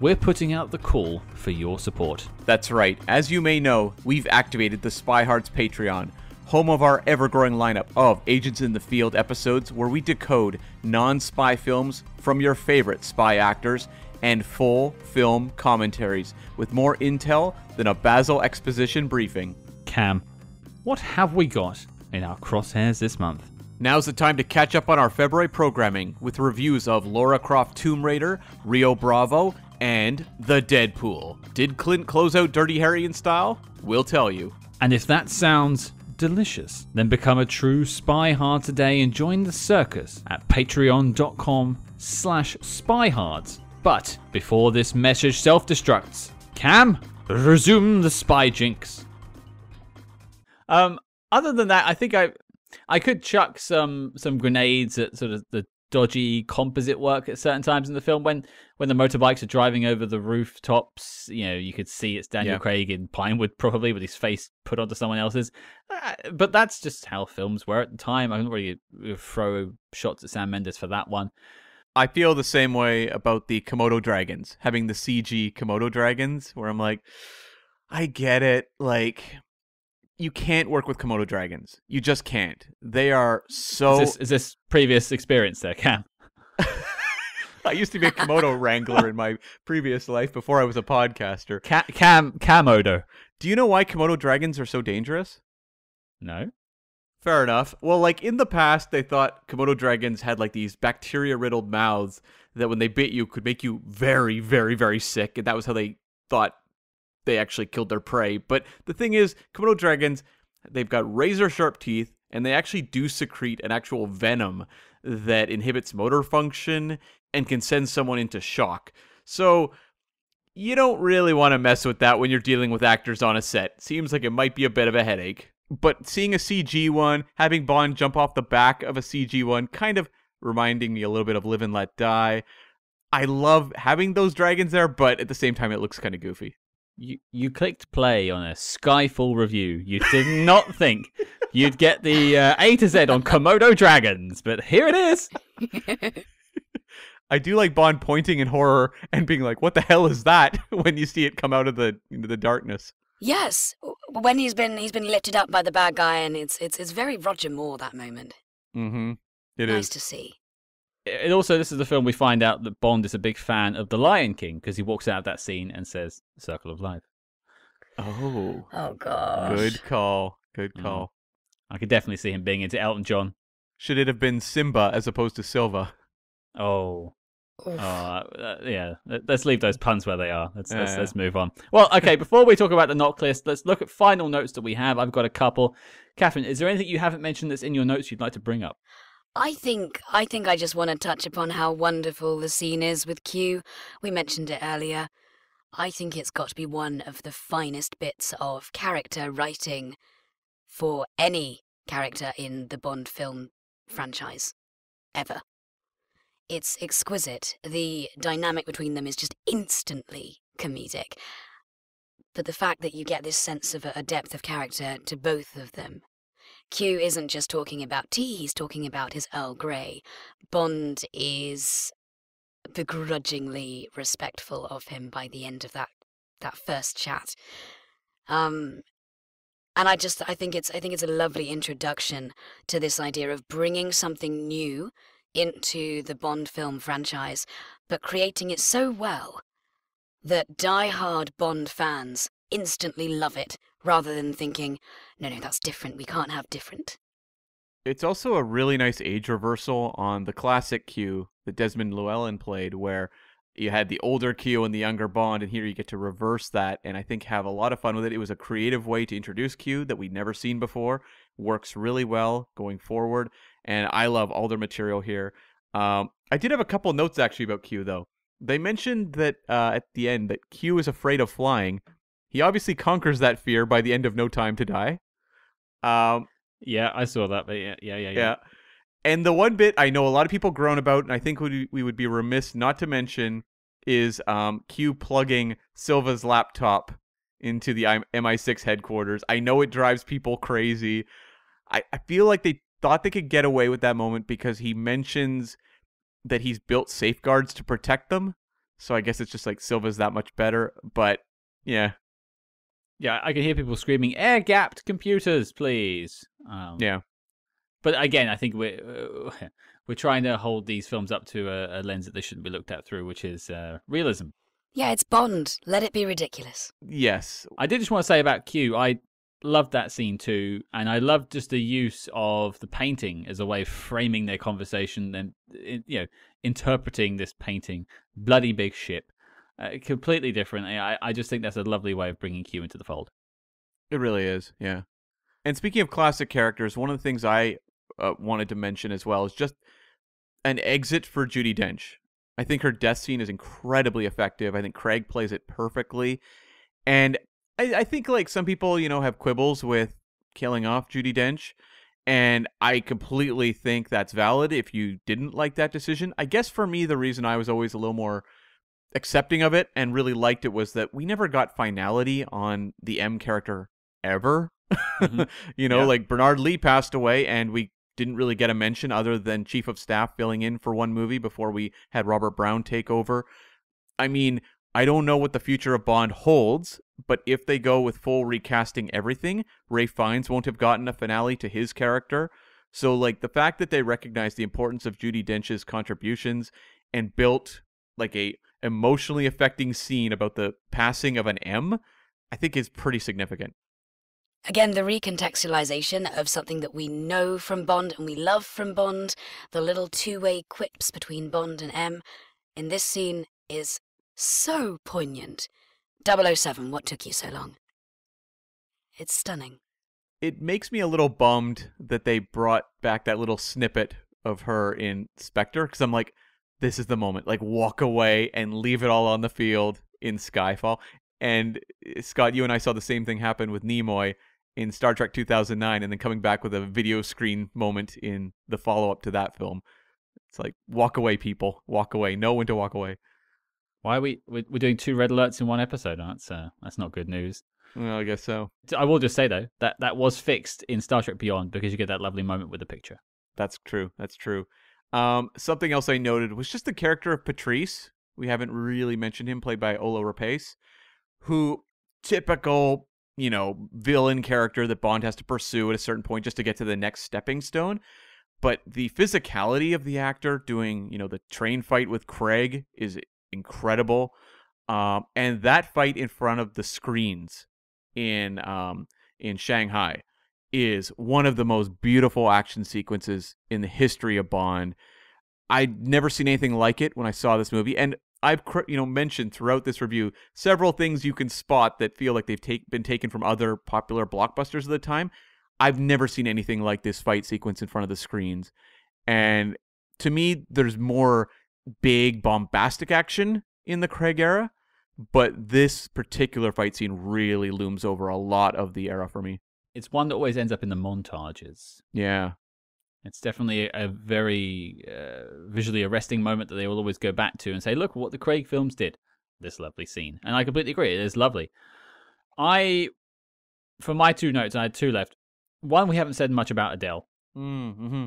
We're putting out the call for your support. That's right. As you may know, we've activated the SpyHards Patreon, home of our ever growing lineup of Agents in the Field episodes where we decode non spy films from your favorite spy actors and full film commentaries with more intel than a Basil exposition briefing. Cam, what have we got in our crosshairs this month? Now's the time to catch up on our February programming with reviews of Lara Croft Tomb Raider, Rio Bravo, and The Dead Pool. Did Clint close out Dirty Harry in style? We'll tell you. And if that sounds delicious, then become a true spy hard today and join the circus at patreon.com slash spyhards. But before this message self-destructs, Cam, resume the spy jinx. Um, other than that, I think I I could chuck some some grenades at sort of the dodgy composite work at certain times in the film when when the motorbikes are driving over the rooftops you know you could see it's daniel Yeah. craig in pinewood probably with his face put onto someone else's uh, but that's just how films were at the time i don't really throw shots at sam mendes for that one I feel the same way about the Komodo dragons, having the CG Komodo dragons, where I'm like, I get it. Like, you can't work with Komodo dragons. You just can't. They are so. is, this, is this previous experience there cam I used to be a Komodo wrangler in my previous life before I was a podcaster. Ca- cam camodo Do you know why Komodo dragons are so dangerous? no Fair enough. Well, like in the past, they thought Komodo dragons had like these bacteria riddled mouths that when they bit you could make you very, very, very sick. And that was how they thought they actually killed their prey. But the thing is, Komodo dragons, they've got razor sharp teeth and they actually do secrete an actual venom that inhibits motor function and can send someone into shock. So you don't really want to mess with that when you're dealing with actors on a set. Seems like it might be a bit of a headache. But seeing a CG one, having Bond jump off the back of a CG one, kind of reminding me a little bit of Live and Let Die. I love having those dragons there, but at the same time, it looks kind of goofy. You you clicked play on a Skyfall review. You did not think you'd get the uh, A to Z on Komodo dragons, but here it is. I do like Bond pointing in horror and being like, "What the hell is that?" when you see it come out of the into the darkness. Yes, when he's been he's been lifted up by the bad guy, and it's it's it's very Roger Moore that moment. Mm-hmm. It is. nice to see. And also, this is the film we find out that Bond is a big fan of The Lion King because he walks out of that scene and says "Circle of Life." Oh, Oh gosh. good call. Good Mm. call. I could definitely see him being into Elton John. Should it have been Simba as opposed to Silva? Oh, Oof. Oh, uh, yeah. Let- Let's leave those puns where they are. Let's let's, Yeah. let's move on. Well, okay. Before we talk about the knock list, let's look at final notes that we have. I've got a couple. Kathryn, is there anything you haven't mentioned that's in your notes you'd like to bring up? I think I think I just want to touch upon how wonderful the scene is with Q. We mentioned it earlier. I think it's got to be one of the finest bits of character writing for any character in the Bond film franchise ever. It's exquisite. The dynamic between them is just instantly comedic. But the fact that you get this sense of a depth of character to both of them Q isn't just talking about tea, he's talking about his Earl Grey. Bond is begrudgingly respectful of him by the end of that that first chat. Um and I just I think it's I think it's a lovely introduction to this idea of bringing something new into the Bond film franchise, but creating it so well that die-hard Bond fans instantly love it rather than thinking, no, no, that's different. We can't have different. It's also a really nice age reversal on the classic Q that Desmond Llewellyn played, where you had the older Q and the younger Bond, and here you get to reverse that, and I think have a lot of fun with it. It was a creative way to introduce Q that we'd never seen before. Works really well going forward, and I love all their material here. Um, I did have a couple notes actually about Q though. They mentioned that uh, at the end that Q is afraid of flying. He obviously conquers that fear by the end of No Time to Die. Um, Yeah, I saw that. But yeah, yeah, yeah, yeah. And the one bit I know a lot of people groan about, and I think we, we would be remiss not to mention, is um, Q plugging Silva's laptop into the MI6 headquarters. I know it drives people crazy. I, I feel like they thought they could get away with that moment because he mentions that he's built safeguards to protect them. So I guess it's just like Silva's that much better. But yeah, yeah, I can hear people screaming, "Air gapped computers, please." Um, Yeah. But again, I think we're uh, we're trying to hold these films up to a, a lens that they shouldn't be looked at through, which is uh, realism. Yeah, it's Bond. Let it be ridiculous. Yes. I did just want to say about Q, I loved that scene too, and I loved just the use of the painting as a way of framing their conversation and you know interpreting this painting. Bloody big ship, uh, completely different. I I just think that's a lovely way of bringing Q into the fold. It really is, yeah. And speaking of classic characters, one of the things I uh, wanted to mention as well is just an exit for Judi Dench. I think her death scene is incredibly effective. I think Craig plays it perfectly, and I, I think like some people, you know, have quibbles with killing off Judi Dench, and I completely think that's valid. If you didn't like that decision, I guess for me, the reason I was always a little more accepting of it and really liked it was that we never got finality on the M character ever. Mhm. you know, Yeah. like Bernard Lee passed away and we didn't really get a mention other than chief of staff filling in for one movie before we had Robert Brown take over. I mean, I don't know what the future of Bond holds, but if they go with full recasting everything, Ralph Fiennes won't have gotten a finale to his character. So like the fact that they recognized the importance of Judi Dench's contributions and built like a emotionally affecting scene about the passing of an M, I think is pretty significant. Again, the recontextualization of something that we know from Bond and we love from Bond, the little two way quips between Bond and M, in this scene is so poignant. 007, what took you so long? It's stunning. It makes me a little bummed that they brought back that little snippet of her in Spectre because I'm like, this is the moment. Like, walk away and leave it all on the field in Skyfall. And uh, Scott, you and I saw the same thing happen with Nimoy in Star Trek 2009, and then coming back with a video screen moment in the follow up to that film. It's like, walk away, people. Walk away. Know when to walk away. Why are we we're, we're doing two red alerts in one episode? That's uh, that's not good news. Well, I guess so. I will just say though that that was fixed in Star Trek Beyond because you get that lovely moment with the picture. That's true. That's true. Um, something else I noted was just the character of Patrice. We haven't really mentioned him, played by Ola Rapace, who typical, you know, villain character that Bond has to pursue at a certain point just to get to the next stepping stone. But the physicality of the actor doing, you know, the train fight with Craig is incredible. Um, and that fight in front of the screens in um, in Shanghai is one of the most beautiful action sequences in the history of Bond. I'd never seen anything like it when I saw this movie, and I've you know mentioned throughout this review several things you can spot that feel like they've take, been taken from other popular blockbusters of the time. I've never seen anything like this fight sequence in front of the screens, and to me, there's more big bombastic action in the Craig era, but this particular fight scene really looms over a lot of the era for me. It's one that always ends up in the montages. Yeah. It's definitely a very uh, visually arresting moment that they will always go back to and say, "Look what the Craig films did." This lovely scene, and I completely agree. It is lovely. I, for my two notes, I had two left. One, we haven't said much about Adele, Mm-hmm.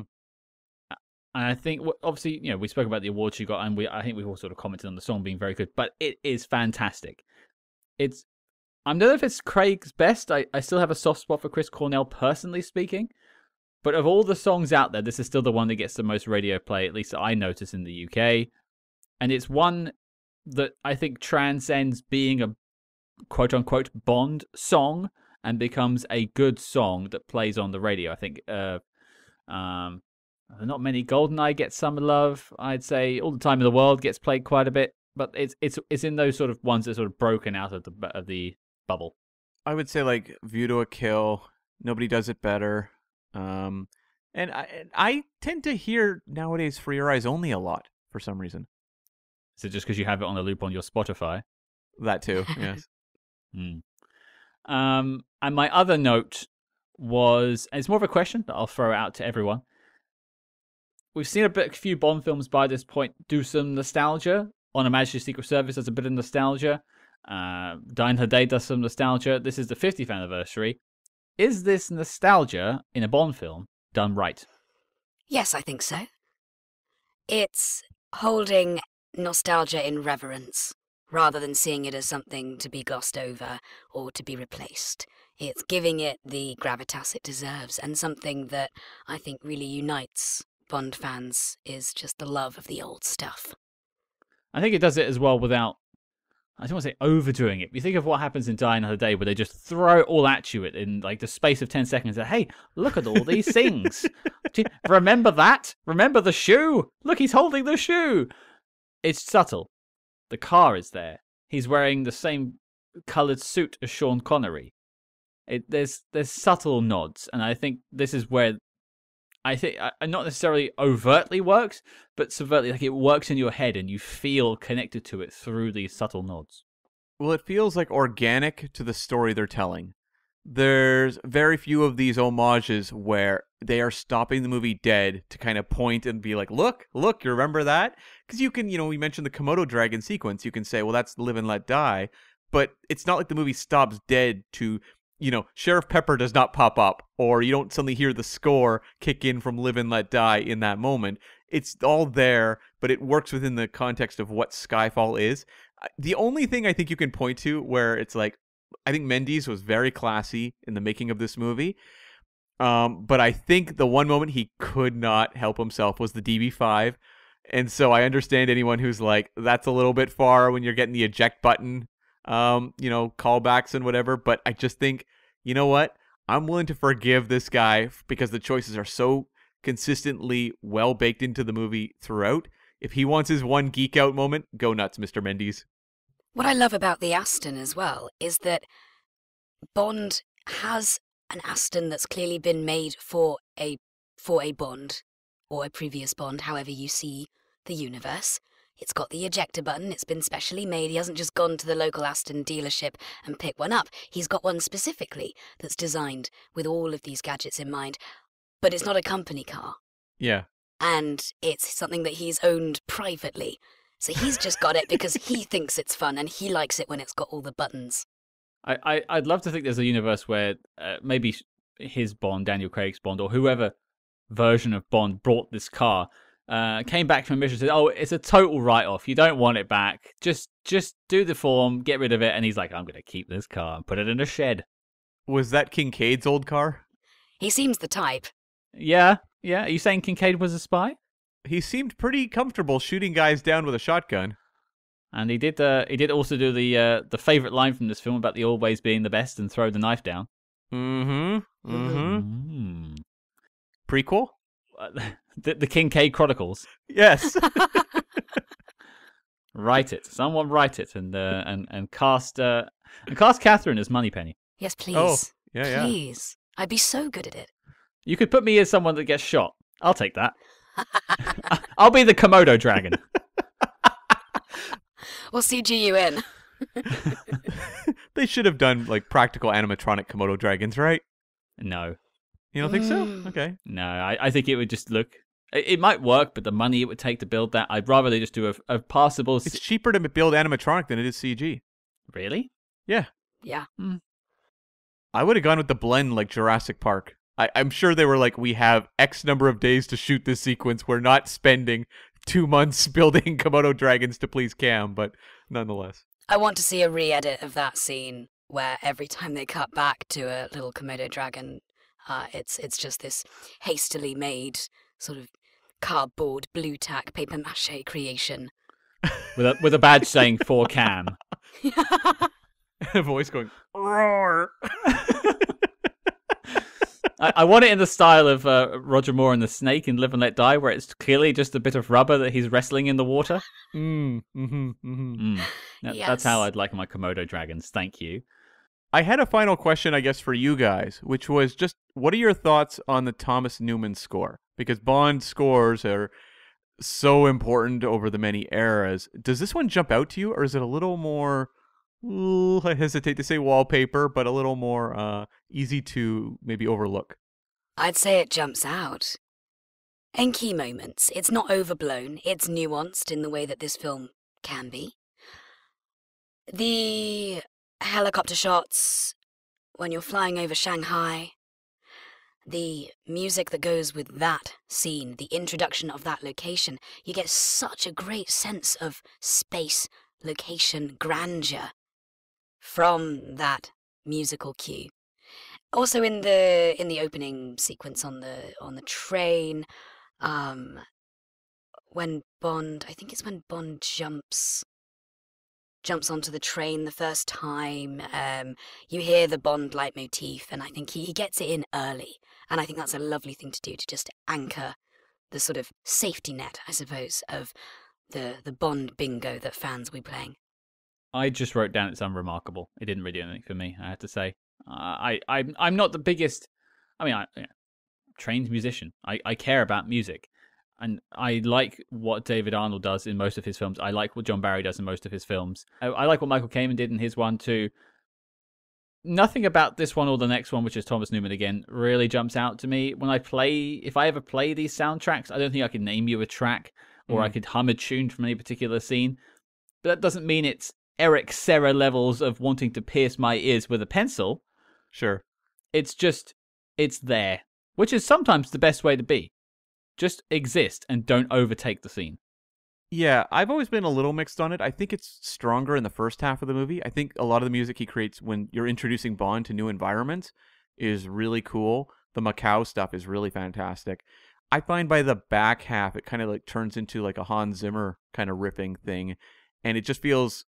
and I think obviously, you know, we spoke about the awards she got, and we I think we've all sort of commented on the song being very good, but it is fantastic. It's I don't know if it's Craig's best. I, I still have a soft spot for Chris Cornell, personally speaking. But of all the songs out there, this is still the one that gets the most radio play, at least I notice in the UK. And it's one that I think transcends being a quote unquote Bond song and becomes a good song that plays on the radio. I think uh, um, not many Goldeneye gets some love. I'd say All the Time in the World gets played quite a bit, but it's it's it's in those sort of ones that sort of broken out of the of the bubble. I would say like View to a Kill. Nobody does it better. Um, and I I tend to hear nowadays For Your Eyes Only a lot for some reason. Is it just because you have it on a loop on your Spotify? That too. Yes. Hmm. Um, and my other note was, it's more of a question that I'll throw out to everyone. We've seen a bit, a few Bond films by this point do some nostalgia. On a Majesty's Secret Service, there's a bit of nostalgia. Uh, Die Another Day does some nostalgia. This is the 50th anniversary. Is this nostalgia in a Bond film done right? Yes, I think so. It's holding nostalgia in reverence rather than seeing it as something to be glossed over or to be replaced. It's giving it the gravitas it deserves, and something that I think really unites Bond fans is just the love of the old stuff. I think it does it as well without. I don't want to say overdoing it. You think of what happens in Die Another Day, where they just throw it all at you in like the space of ten seconds. And say, hey, look at all these things. You- Remember that? Remember the shoe? Look, he's holding the shoe. It's subtle. The car is there. He's wearing the same coloured suit as Sean Connery. It, there's there's subtle nods, and I think this is where I think uh, not necessarily overtly works, but subvertly like it works in your head, and you feel connected to it through these subtle nods. Well, it feels like organic to the story they're telling. There's very few of these homages where they are stopping the movie dead to kind of point and be like, "Look, look, you remember that?" Because you can, you know, we mentioned the Komodo dragon sequence. You can say, "Well, that's Live and Let Die," but it's not like the movie stops dead to, you know, Sheriff Pepper does not pop up, or you don't suddenly hear the score kick in from Live and Let Die in that moment. It's all there, but it works within the context of what Skyfall is. The only thing I think you can point to where it's like, I think Mendes was very classy in the making of this movie. Um, but I think the one moment he could not help himself was the DB5. And so I understand anyone who's like, that's a little bit far when you're getting the eject button, um, you know, callbacks and whatever. But I just think, you know what? I'm willing to forgive this guy because the choices are so consistently well baked into the movie throughout. If he wants his one geek out moment, go nuts, Mr. Mendes. What I love about the Aston as well is that Bond has an Aston that's clearly been made for a for a Bond or a previous Bond, however you see the universe. It's got the ejector button, it's been specially made. He hasn't just gone to the local Aston dealership and picked one up. He's got one specifically that's designed with all of these gadgets in mind. But it's not a company car. Yeah. and it's something that he's owned privately. So he's just got it because he thinks it's fun and he likes it when it's got all the buttons. I, I I'd love to think there's a universe where uh, maybe his Bond, Daniel Craig's Bond, or whoever version of Bond brought this car, uh, came back from a mission said, "Oh, it's a total write-off. You don't want it back. Just just do the form, get rid of it." And he's like, "I'm going to keep this car and put it in a shed." Was that Kincade's old car? He seems the type. Yeah, yeah. Are you saying Kincade was a spy? He seemed pretty comfortable shooting guys down with a shotgun. And he did. Uh, he did also do the uh, the favorite line from this film about the always being the best and throw the knife down. Mm-hmm. Mm-hmm. Mm. Prequel? The, the Kincade Chronicles. Yes. Write it. Someone write it and uh, and and cast uh, and cast Kathryn as Moneypenny. Yes, please. Oh, yeah, yeah. Please. I'd be so good at it. You could put me as someone that gets shot. I'll take that. I'll be the Komodo dragon. We'll CG you in. they should have done like practical animatronic Komodo dragons, right? No, You don't think so? Mm. Okay. no. I, I think it would just look. It, it might work, but the money it would take to build that, I'd rather they just do a, a passable. s- It's cheaper to build animatronic than it is CG. really? Yeah. Yeah. Mm. I would have gone with the blend like Jurassic Park. I, I'm sure they were like, we have X number of days to shoot this sequence. We're not spending two months building Komodo dragons to please Cam, but nonetheless. I want to see a re edit of that scene where every time they cut back to a little Komodo dragon, uh, it's it's just this hastily made sort of cardboard, Blu Tack, paper mache creation. With a with a badge saying for Cam. a voice going, roar. I, I want it in the style of uh, Roger Moore and the Snake in Live and Let Die, where it's clearly just a bit of rubber that he's wrestling in the water. mm, mm-hmm, mm-hmm. Mm. That- That's how I'd like my Komodo dragons. Thank you. I had a final question, I guess, for you guys, which was just what are your thoughts on the Thomas Newman score? Because Bond scores are so important over the many eras. Does this one jump out to you, or is it a little more? ooh, I hesitate to say wallpaper, but a little more uh, easy to maybe overlook. I'd say it jumps out. In key moments, it's not overblown, it's nuanced in the way that this film can be. The helicopter shots when you're flying over Shanghai, the music that goes with that scene, the introduction of that location, you get such a great sense of space, location grandeur from that musical cue. Also in the in the opening sequence on the on the train, um, when Bond, I think it's when Bond jumps jumps onto the train the first time. Um, you hear the Bond leitmotif, and I think he, he gets it in early. And I think that's a lovely thing to do to just anchor the sort of safety net, I suppose, of the the Bond bingo that fans will be playing. I just wrote down it's unremarkable. It didn't really do anything for me. I have to say, uh, I I'm I'm not the biggest. I mean, I trained musician. I I care about music, and I like what David Arnold does in most of his films. I like what John Barry does in most of his films. I, I like what Michael Kamen did in his one too. Nothing about this one or the next one, which is Thomas Newman again, really jumps out to me. When I play, if I ever play these soundtracks, I don't think I can name you a track or I Mm. could hum a tune from any particular scene. But that doesn't mean it's Eric Serra levels of wanting to pierce my ears with a pencil. Sure. It's just, it's there, which is sometimes the best way to be. Just exist and don't overtake the scene. Yeah, I've always been a little mixed on it. I think it's stronger in the first half of the movie. I think a lot of the music he creates when you're introducing Bond to new environments is really cool. The Macau stuff is really fantastic. I find by the back half it kind of like turns into like a Hans Zimmer kind of ripping thing and it just feels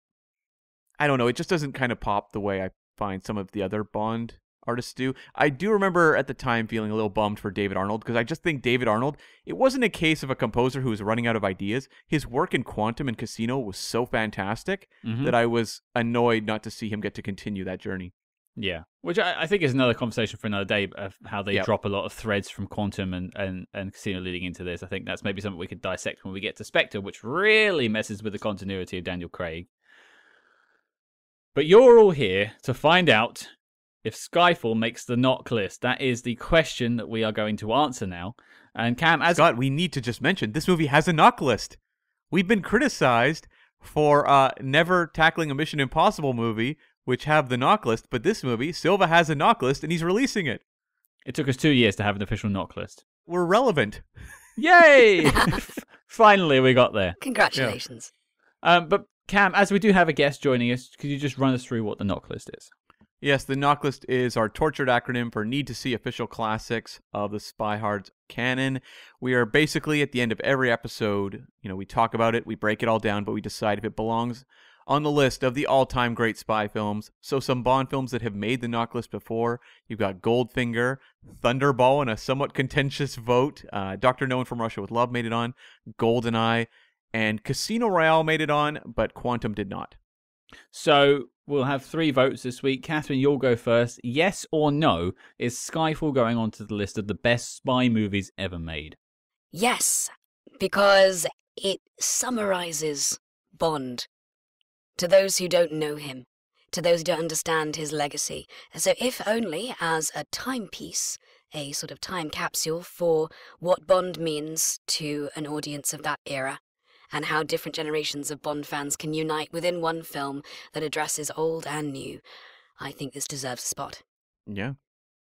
I don't know, it just doesn't kind of pop the way I find some of the other Bond artists do. I do remember at the time feeling a little bummed for David Arnold because I just think David Arnold, it wasn't a case of a composer who was running out of ideas. His work in Quantum and Casino was so fantastic Mhm. that I was annoyed not to see him get to continue that journey. Yeah, which I, I think is another conversation for another day of how they Yep. drop a lot of threads from Quantum and, and, and Casino leading into this. I think that's maybe something we could dissect when we get to Spectre, which really messes with the continuity of Daniel Craig. But you're all here to find out if Skyfall makes the NOC list. That is the question that we are going to answer now. And Cam, as Scott, we need to just mention this movie has a NOC list. We've been criticized for uh, never tackling a Mission Impossible movie which have the NOC list, but this movie, Silva has a NOC list and he's releasing it. it took us two years to have an official NOC list. We're relevant. Yay! Finally, we got there. Congratulations. Um, but Cam, as we do have a guest joining us, could you just run us through what the NOC list is? Yes, the NOC list is our tortured acronym for need to see official classics of the Spy Hard canon. We are basically at the end of every episode, you know, we talk about it, we break it all down, but we decide if it belongs on the list of the all-time great spy films. So some Bond films that have made the NOC list before. You've got Goldfinger, Thunderball in a somewhat contentious vote. Uh, Doctor No One from Russia with Love made it on. Goldeneye and Casino Royale made it on, but Quantum did not. So we'll have three votes this week. Kathryn, you'll go first. Yes or no? Is Skyfall going onto the list of the best spy movies ever made? Yes, because it summarizes Bond to those who don't know him, to those who don't understand his legacy. So, if only as a timepiece, a sort of time capsule for what Bond means to an audience of that era, and how different generations of Bond fans can unite within one film that addresses old and new, I think this deserves a spot. Yeah.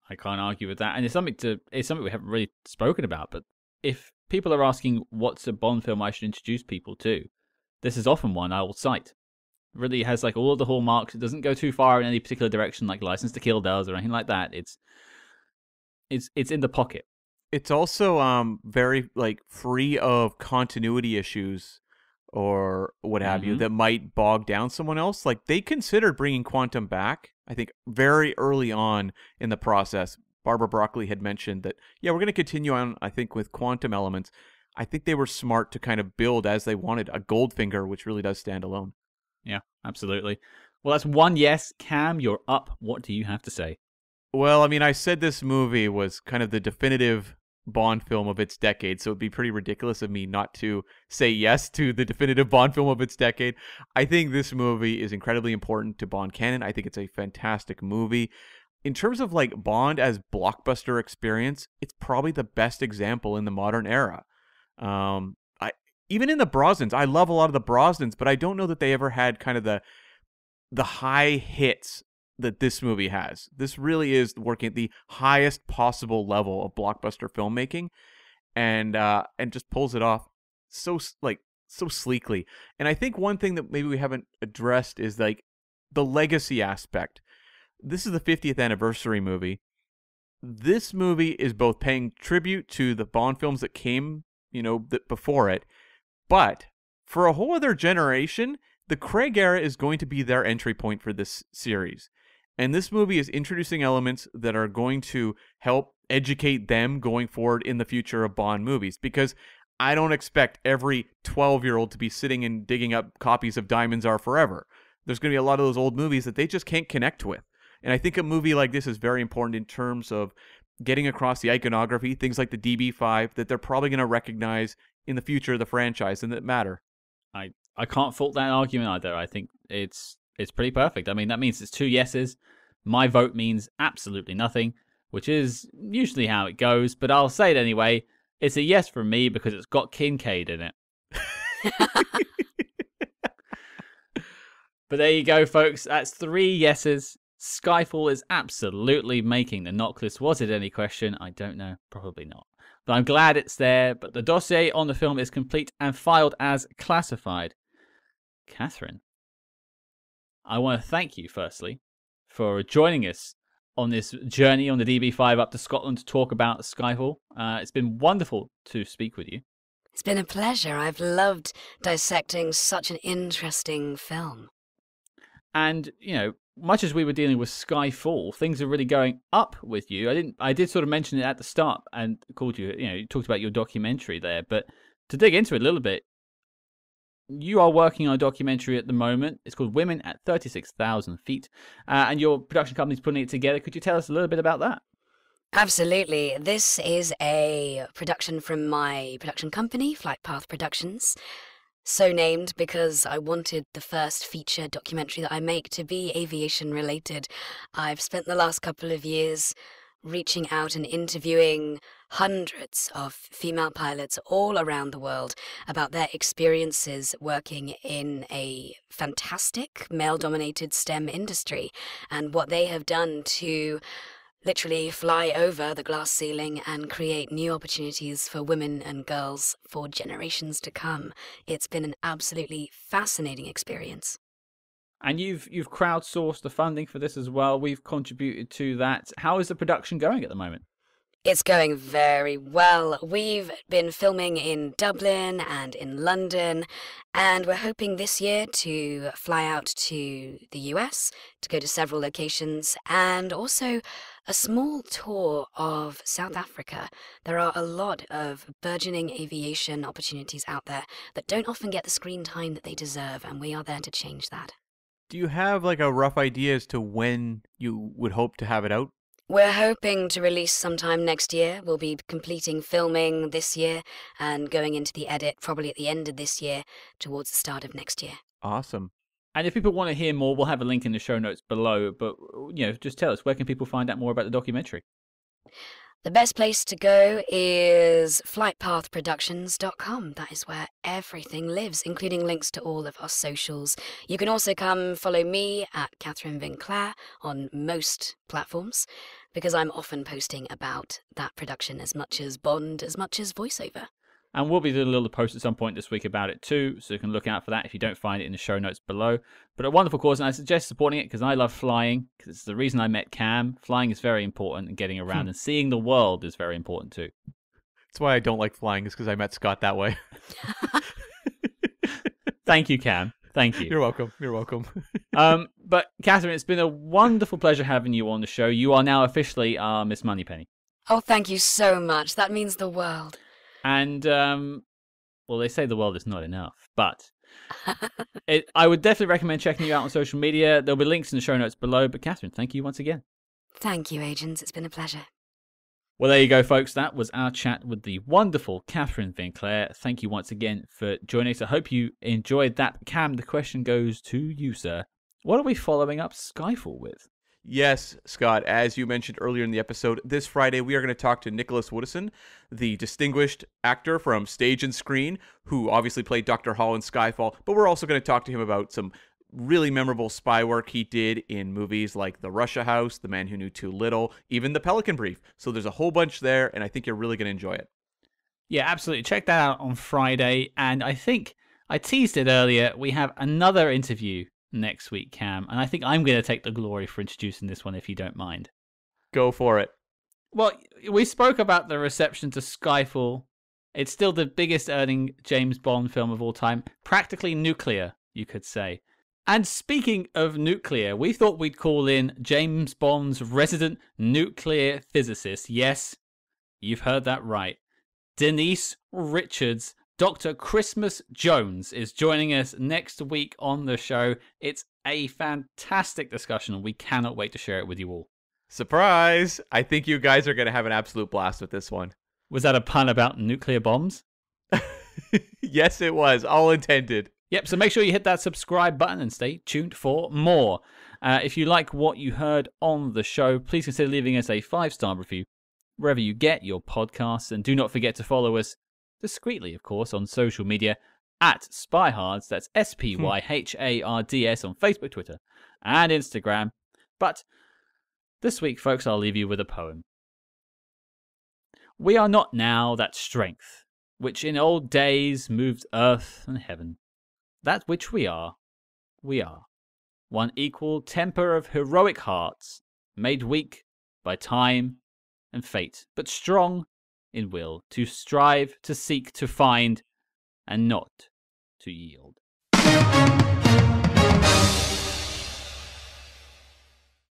I can't argue with that, and it's something to it's something we haven't really spoken about. But if people are asking what's a Bond film I should introduce people to, this is often one I will cite. Really has like all of the hallmarks. It doesn't go too far in any particular direction, like License to Kill does, or anything like that. It's it's it's in the pocket. It's also um very like free of continuity issues or what have you Mhm. that might bog down someone else like they considered bringing quantum back i think very early on in the process barbara broccoli had mentioned that yeah we're going to continue on i think with quantum elements i think they were smart to kind of build as they wanted a goldfinger which really does stand alone Yeah, absolutely. Well, that's one yes. Cam, you're up. What do you have to say? Well, I mean, I said this movie was kind of the definitive Bond film of its decade, so it'd be pretty ridiculous of me not to say yes to the definitive Bond film of its decade. I think this movie is incredibly important to Bond canon. I think it's a fantastic movie. In terms of like Bond as blockbuster experience, it's probably the best example in the modern era. Um, I even in the Brosnans, I love a lot of the Brosnans, but I don't know that they ever had kind of the the high hits that this movie has. This really is working at the highest possible level of blockbuster filmmaking, and uh, and just pulls it off so like so sleekly. And I think one thing that maybe we haven't addressed is like the legacy aspect. This is the 50th anniversary movie. This movie is both paying tribute to the Bond films that came, you know, before it, but for a whole other generation, the Craig era is going to be their entry point for this series. And this movie is introducing elements that are going to help educate them going forward in the future of Bond movies because I don't expect every 12 year old to be sitting and digging up copies of Diamonds Are Forever. There's going to be a lot of those old movies that they just can't connect with. And I think a movie like this is very important in terms of getting across the iconography, things like the DB5 that they're probably going to recognize in the future of the franchise and that matter. I I can't fault that argument either. I think it's it's pretty perfect. I mean, that means it's two yeses. My vote means absolutely nothing, which is usually how it goes, but I'll say it anyway. It's a yes from me because it's got Kincade in it. but there you go, folks. That's three yeses. Skyfall is absolutely making the NOC list. Was it any question? I don't know. Probably not. But I'm glad it's there. But the dossier on the film is complete and filed as classified. Kathryn, I want to thank you, firstly, for joining us on this journey on the DB5 up to Scotland to talk about Skyfall. Uh, it's been wonderful to speak with you. It's been a pleasure. I've loved dissecting such an interesting film. And, you know, much as we were dealing with Skyfall, things are really going up with you. I didn't I did sort of mention it at the start and called you, you know, you talked about your documentary there, but to dig into it a little bit, you are working on a documentary at the moment. It's called Women at 36,000 Feet, uh, and your production company's putting it together. Could you tell us a little bit about that? Absolutely. This is a production from my production company, Flight Path Productions. So named because I wanted the first feature documentary that I make to be aviation related. I've spent the last couple of years reaching out and interviewing hundreds of female pilots all around the world about their experiences working in a fantastic male dominated STEM industry and what they have done to literally fly over the glass ceiling and create new opportunities for women and girls for generations to come. It's been an absolutely fascinating experience. And you've you've crowdsourced the funding for this as well. We've contributed to that. How is the production going at the moment? It's going very well. We've been filming in Dublin and in London, and we're hoping this year to fly out to the US to go to several locations and also a small tour of South Africa. There are a lot of burgeoning aviation opportunities out there that don't often get the screen time that they deserve, and we are there to change that. Do you have like a rough idea as to when you would hope to have it out? We're hoping to release sometime next year. We'll be completing filming this year and going into the edit probably at the end of this year towards the start of next year. Awesome. And if people want to hear more, we'll have a link in the show notes below. But you know, just tell us where can people find out more about the documentary? The best place to go is flightpathproductions.com. That is where everything lives, including links to all of our socials. You can also come follow me at Kathryn Vinclaire on most platforms because I'm often posting about that production as much as Bond, as much as voiceover. And we'll be doing a little post at some point this week about it too, so you can look out for that if you don't find it in the show notes below. But a wonderful cause, and I suggest supporting it because I love flying, because it's the reason I met Cam. Flying is very important, and getting around and seeing the world is very important too. That's why I don't like flying, is because I met Scott that way. Thank you, Cam. Thank you. You're welcome. You're welcome. um, but Kathryn, it's been a wonderful pleasure having you on the show. You are now officially our Miss Moneypenny. Oh, thank you so much. That means the world. And um, well, they say the world is not enough, but it, I would definitely recommend checking you out on social media. There'll be links in the show notes below. But Kathryn, thank you once again. Thank you, agents. It's been a pleasure. Well, there you go, folks. That was our chat with the wonderful Kathryn Vinclaire. Thank you once again for joining us. I hope you enjoyed that. Cam, the question goes to you, sir. What are we following up Skyfall with? Yes, Scott, as you mentioned earlier in the episode, this Friday we are going to talk to Nicholas Woodeson, the distinguished actor from stage and screen, who obviously played Dr. Hall in Skyfall, but we're also going to talk to him about some really memorable spy work he did in movies like The Russia House, The Man Who Knew Too Little, even The Pelican Brief. So there's a whole bunch there, and I think you're really going to enjoy it. Yeah, absolutely. Check that out on Friday. And I think I teased it earlier. We have another interview next week, Cam, and I think I'm going to take the glory for introducing this one, if you don't mind. Go for it. Well, we spoke about the reception to Skyfall. It's still the biggest earning James Bond film of all time, practically nuclear, you could say. And speaking of nuclear, we thought we'd call in James Bond's resident nuclear physicist. Yes, you've heard that right. Denise Richards, Dr. Christmas Jones, is joining us next week on the show. It's a fantastic discussion, and we cannot wait to share it with you all. Surprise! I think you guys are going to have an absolute blast with this one. Was that a pun about nuclear bombs? yes, it was. All intended. Yep, so make sure you hit that subscribe button and stay tuned for more. Uh, if you like what you heard on the show, please consider leaving us a five star review wherever you get your podcasts. And do not forget to follow us discreetly, of course, on social media at SpyHards. That's hmm. S P Y H A R D S on Facebook, Twitter, and Instagram. But this week, folks, I'll leave you with a poem. We are not now that strength which in old days moved earth and heaven. That which we are, we are. One equal temper of heroic hearts, made weak by time and fate, but strong in will, to strive, to seek, to find, and not to yield.